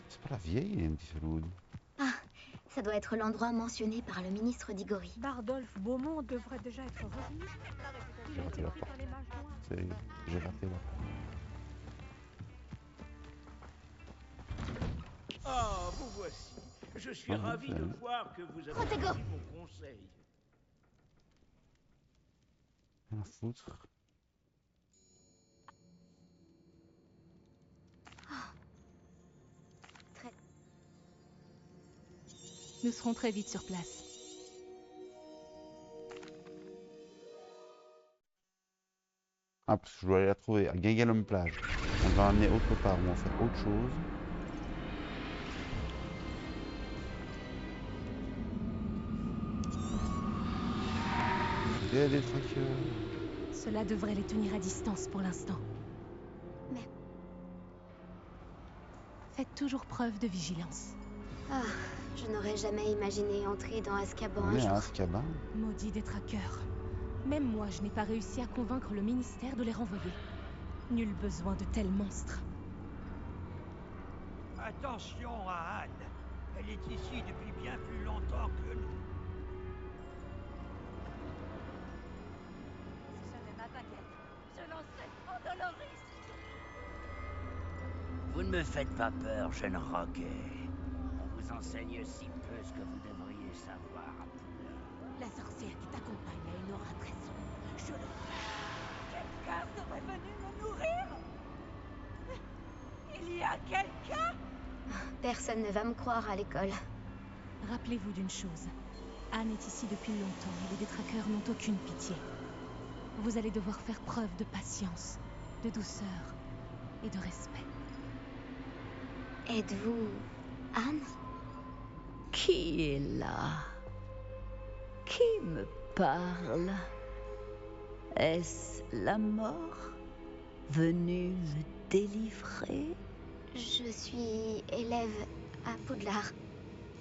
C'est pas la vieille Empty Saloon. Ah, ça doit être l'endroit mentionné par le ministre d'Igori. Bardolph Beaumont devrait déjà être revenu. J'ai raté la porte. J'ai raté la porte. Ah, vous voici. Je suis Ah, ravi de va. voir que vous avez suivi mon conseil. À foutre. Très... Nous serons très vite sur place. Ah, parce que je dois aller la trouver à Gagalum Plage. On va l'amener autre part, on va faire autre chose. Il y a des trackers. Cela devrait les tenir à distance pour l'instant. Mais- Faites toujours preuve de vigilance. Ah, je n'aurais jamais imaginé entrer dans Azkaban un jour. Azkaban. Maudit des traqueurs. Même moi, je n'ai pas réussi à convaincre le ministère de les renvoyer. Nul besoin de tels monstres. Attention à Anne. Elle est ici depuis bien plus longtemps que nous. Vous ne me faites pas peur, jeune roquet. On vous enseigne si peu ce que vous devriez savoir. La sorcière qui t'accompagne a une aura très sombre. Je le sais. Quelqu'un serait venu me nourrir? Il y a quelqu'un? Personne ne va me croire à l'école. Rappelez-vous d'une chose. Anne est ici depuis longtemps et les détraqueurs n'ont aucune pitié. Vous allez devoir faire preuve de patience, de douceur et de respect. Êtes-vous Anne? Qui est là? Qui me parle? Est-ce la mort venue me délivrer? Je suis élève à Poudlard.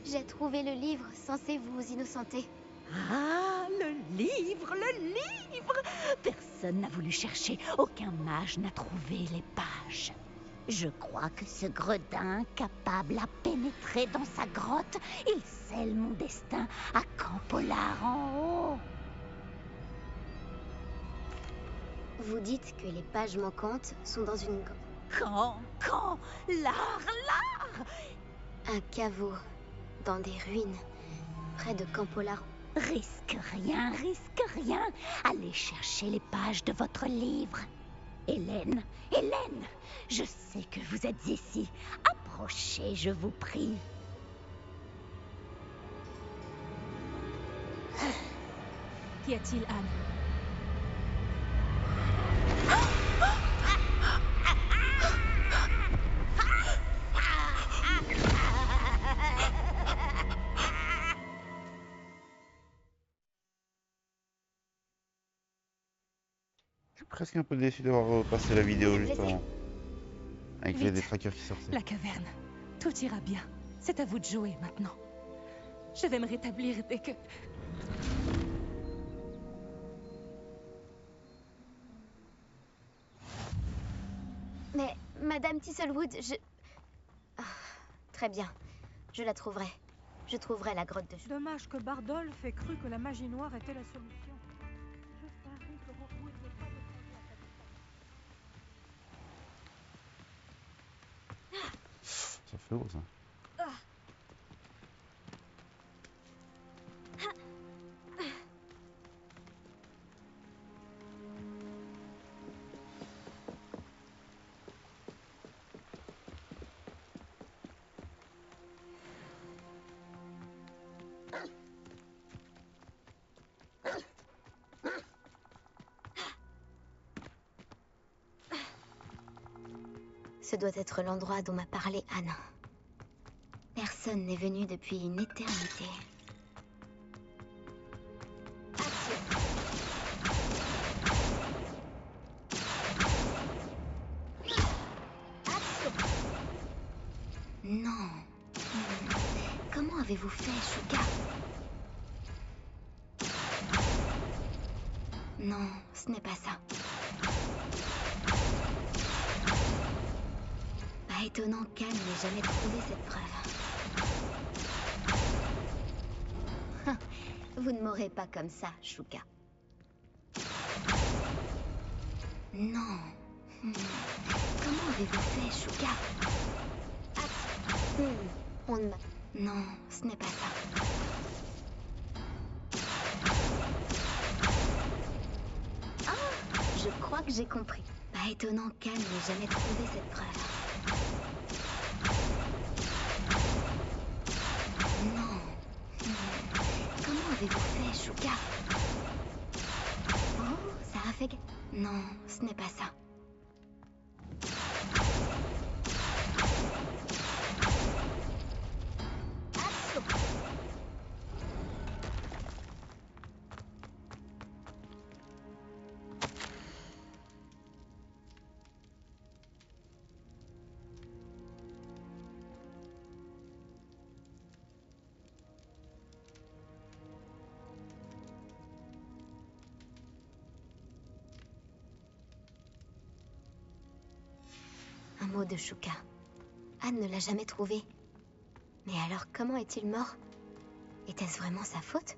J'ai trouvé le livre censé vous innocenter. Ah, le livre, le livre Personne n'a voulu chercher, aucun mage n'a trouvé les pages. Je crois que ce gredin, capable à pénétrer dans sa grotte, il scelle mon destin à Campolar en haut. Vous dites que les pages manquantes sont dans une... Quand Quand? L'art L'art Un caveau. Dans des ruines. Près de Campolar. Risque rien, risque rien. Allez chercher les pages de votre livre. Hélène, Hélène, je sais que vous êtes ici. Approchez, je vous prie. Qu'y a-t-il, Anne? Presque un peu déçu d'avoir passé la vidéo juste avant. Avec les détraqueurs qui sortaient. La caverne. Tout ira bien. C'est à vous de jouer maintenant. Je vais me rétablir dès que... Mais, Madame Tisselwood, je... Ah, très bien. Je la trouverai. Je trouverai la grotte de... Dommage que Bardolph ait cru que la magie noire était la solution. Ce doit être l'endroit dont m'a parlé Anne. N'est venu depuis une éternité. Non. Comment avez-vous fait, Shuka? Non, ce n'est pas ça. Pas étonnant qu'Anne n'ait jamais trouvé cette preuve. Hein, Pas comme ça, Shuka. Non. Comment avez-vous fait, Shuka? Ah. Hmm. On. Non, ce n'est pas ça. Ah Je crois que j'ai compris. Pas étonnant qu'Anne n'ait jamais mot de Shuka. Anne ne l'a jamais trouvé. Mais alors, comment est-il mort? Était-ce vraiment sa faute?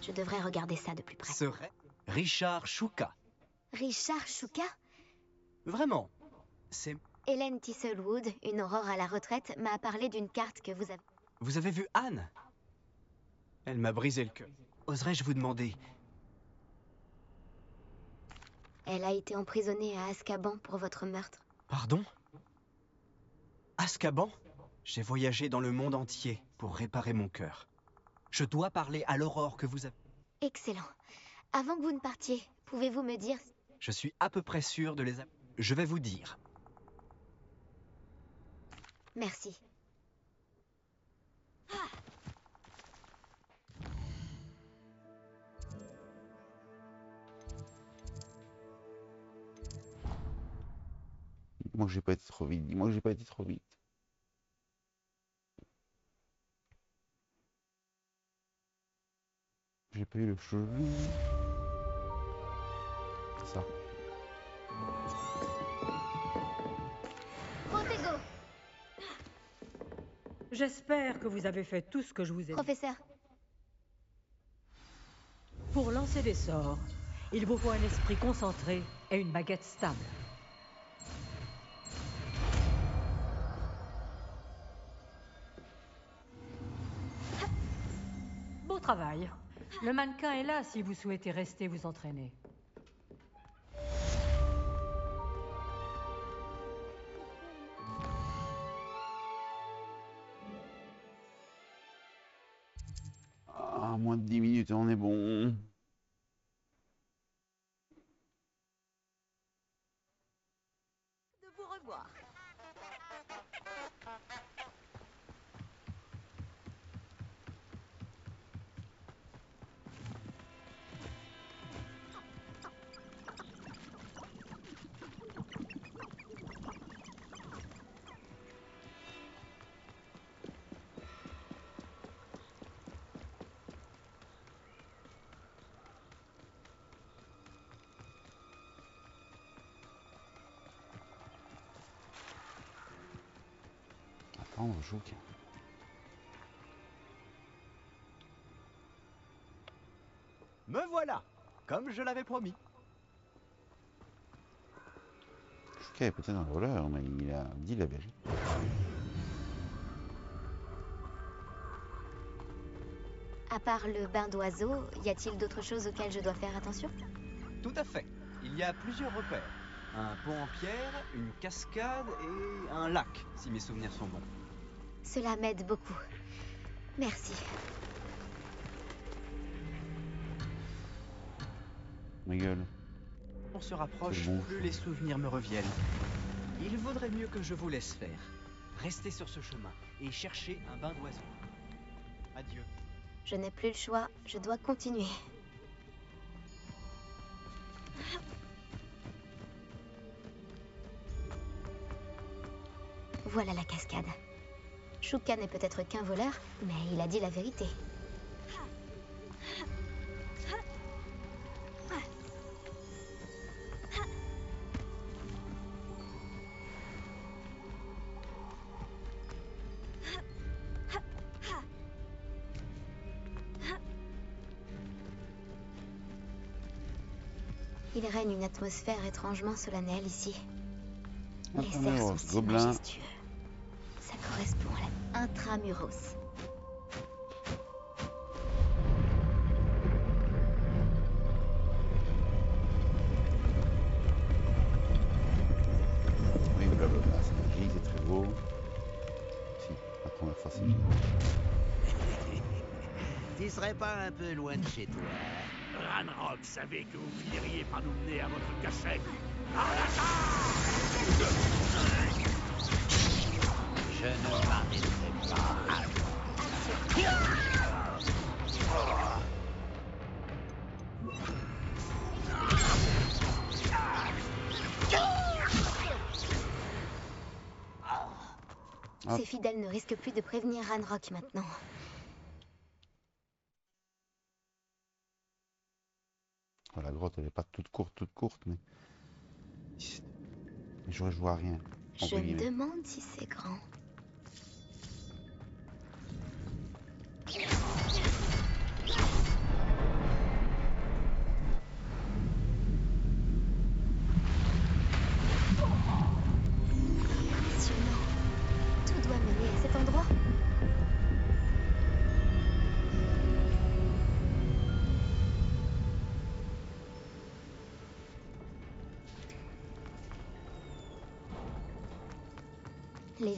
Je devrais regarder ça de plus près. Serait Richard Shuka. Richard Shuka? Vraiment. C'est. Hélène Tisselwood, une aurore à la retraite, m'a parlé d'une carte que vous avez... Vous avez vu Anne? Elle m'a brisé le cœur. Oserais-je vous demander? Elle a été emprisonnée à Azkaban pour votre meurtre. Pardon? Azkaban? J'ai voyagé dans le monde entier pour réparer mon cœur. Je dois parler à l'aurore que vous avez. Excellent. Avant que vous ne partiez, pouvez-vous me dire... Je suis à peu près sûr de les. Je vais vous dire. Merci. Dis-moi que j'ai pas été trop vite. Dis-moi que j'ai pas été trop vite. J'ai pas eu le cheveu. Ça. Protego J'espère que vous avez fait tout ce que je vous ai dit. Professeur, Pour lancer des sorts, il vous faut un esprit concentré et une baguette stable. Le mannequin est là si vous souhaitez rester vous entraîner. Ah, moins de 10 minutes, on est bon. Me voilà, comme je l'avais promis. Jouk est peut-être un voleur, mais il a dit la vérité. à part le bain d'oiseaux, y a-t-il d'autres choses auxquelles je dois faire attention? Tout à fait. Il y a plusieurs repères. Un pont en pierre, une cascade et un lac, si mes souvenirs sont bons. Cela m'aide beaucoup. Merci. Ma gueule. On se rapproche, bon. plus les souvenirs me reviennent. Il vaudrait mieux que je vous laisse faire. Restez sur ce chemin et cherchez un bain d'oiseaux. Adieu. Je n'ai plus le choix, je dois continuer. Voilà la cascade. Shuka n'est peut-être qu'un voleur, mais il a dit la vérité. Il règne une atmosphère étrangement solennelle ici. Les cerfs sont si majestueux. Intramuros. Oui, blablabla, c'est magique, c'est très beau. Si, la première fois c'est génial. Tu serais pas un peu loin de chez toi Ranrock savait que vous finiriez par nous mener à votre cachette. Ces fidèles ne risquent plus de prévenir Ranrock maintenant. Oh, La grotte, elle est pas toute courte, toute courte, mais. Je je vois rien. Je me demande si c'est grand.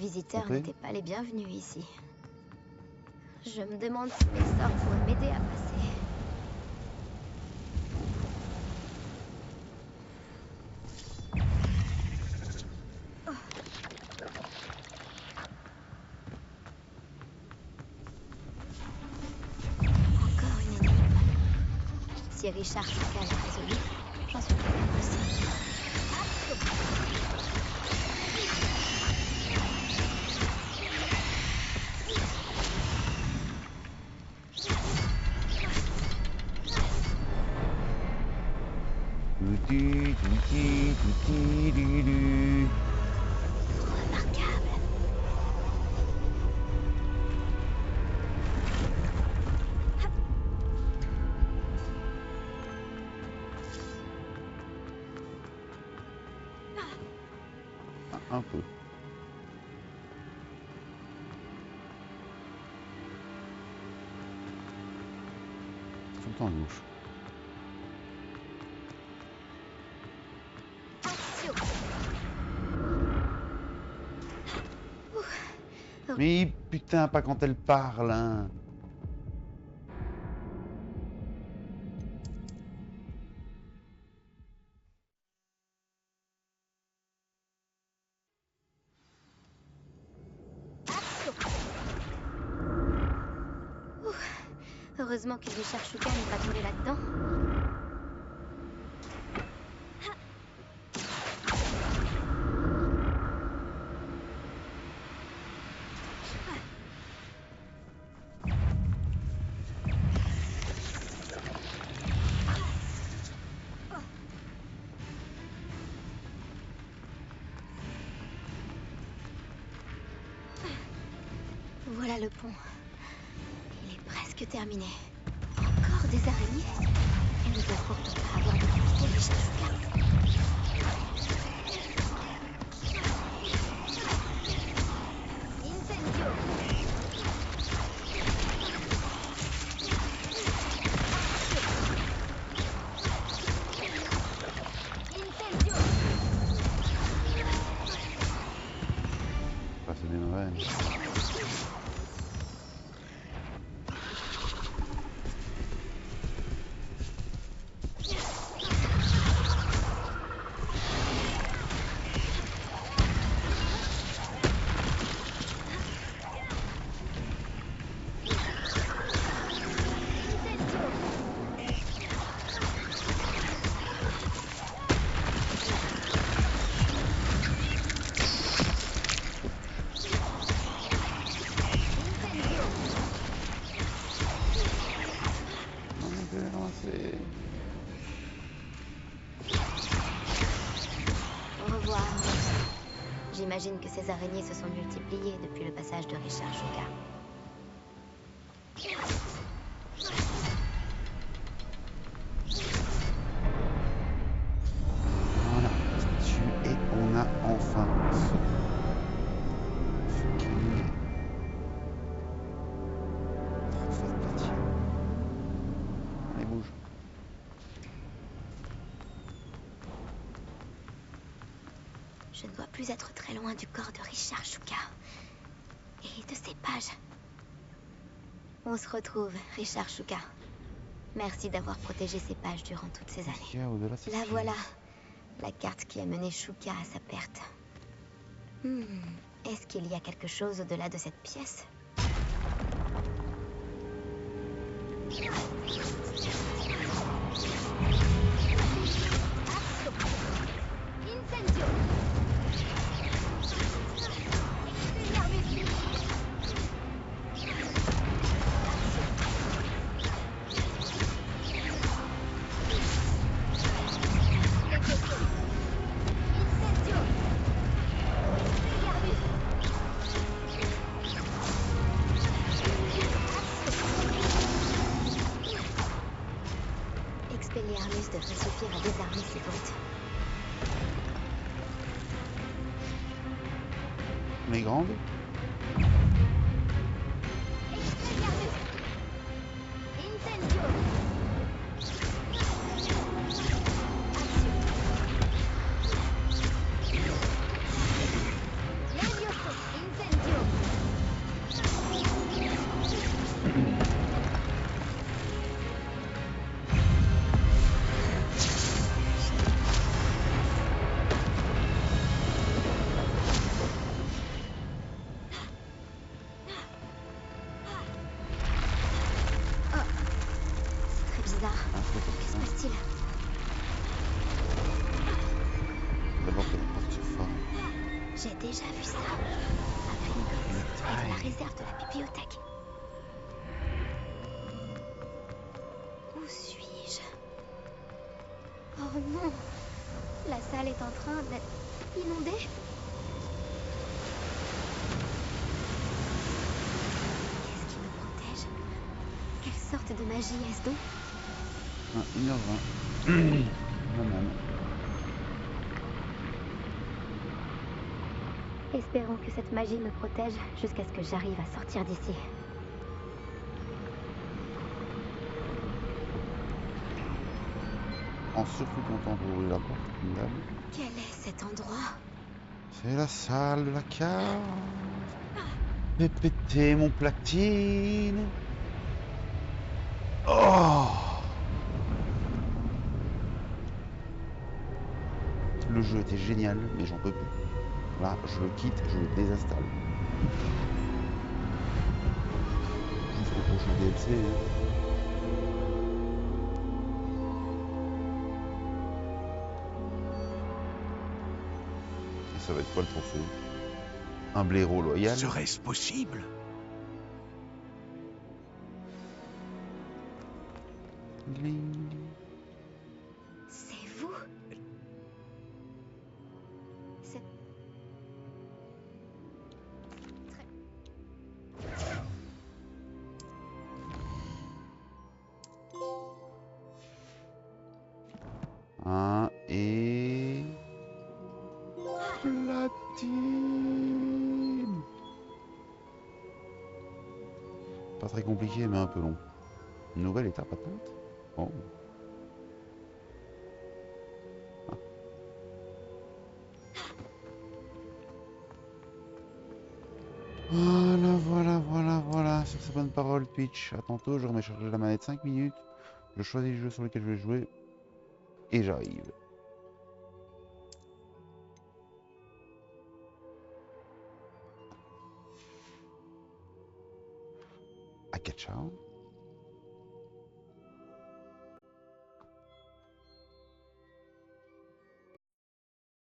Visiteurs n'étaient pas les bienvenus ici. Je me demande si mes sorts pourraient m'aider à passer. Encore une énigme. Si Richard Chouka l'a résolu, j'en suis capable aussi. Tout gauche. Mais putain, pas quand elle parle, hein. Heureusement que Richard Shuka n'est pas tombé là-dedans. Voilà le pont. Il est presque terminé. Ces araignées se sont multipliées depuis le passage de Richard Shuka. Se retrouve, Richard Shuka. Merci d'avoir protégé ces pages durant toutes ces années. La voilà. La carte qui a mené Shuka à sa perte. Hmm, Est-ce qu'il y a quelque chose au-delà de cette pièce? Incendio bizarre. Que se passe-t-il D'abord que la porte se forme. J'ai déjà vu ça. Gringotts, avec la réserve de la bibliothèque. Où suis-je? Oh non La salle est en train d'être inondée. Qu'est-ce qui me protège? Quelle sorte de magie est-ce donc? Ah, 1h20. La même. Espérons que cette magie me protège jusqu'à ce que j'arrive à sortir d'ici. Prends surtout ton temps pour ouvrir la porte. Quel est cet endroit? C'est la salle de la cave. Péter mon platine. Oh Le jeu était génial, mais j'en peux plus. Là, je le quitte, je le désinstalle. Jusqu'au prochain DLC. hein. Ça va être quoi le trophée? Un blaireau loyal Serait-ce possible? Nouvelle étape atteinte Oh. Ah. Voilà, voilà, voilà, voilà. Sur ces bonnes paroles, Twitch. À tantôt, je remets charger la manette 5 minutes. Je choisis le jeu sur lequel je vais jouer. Et j'arrive. À ciao.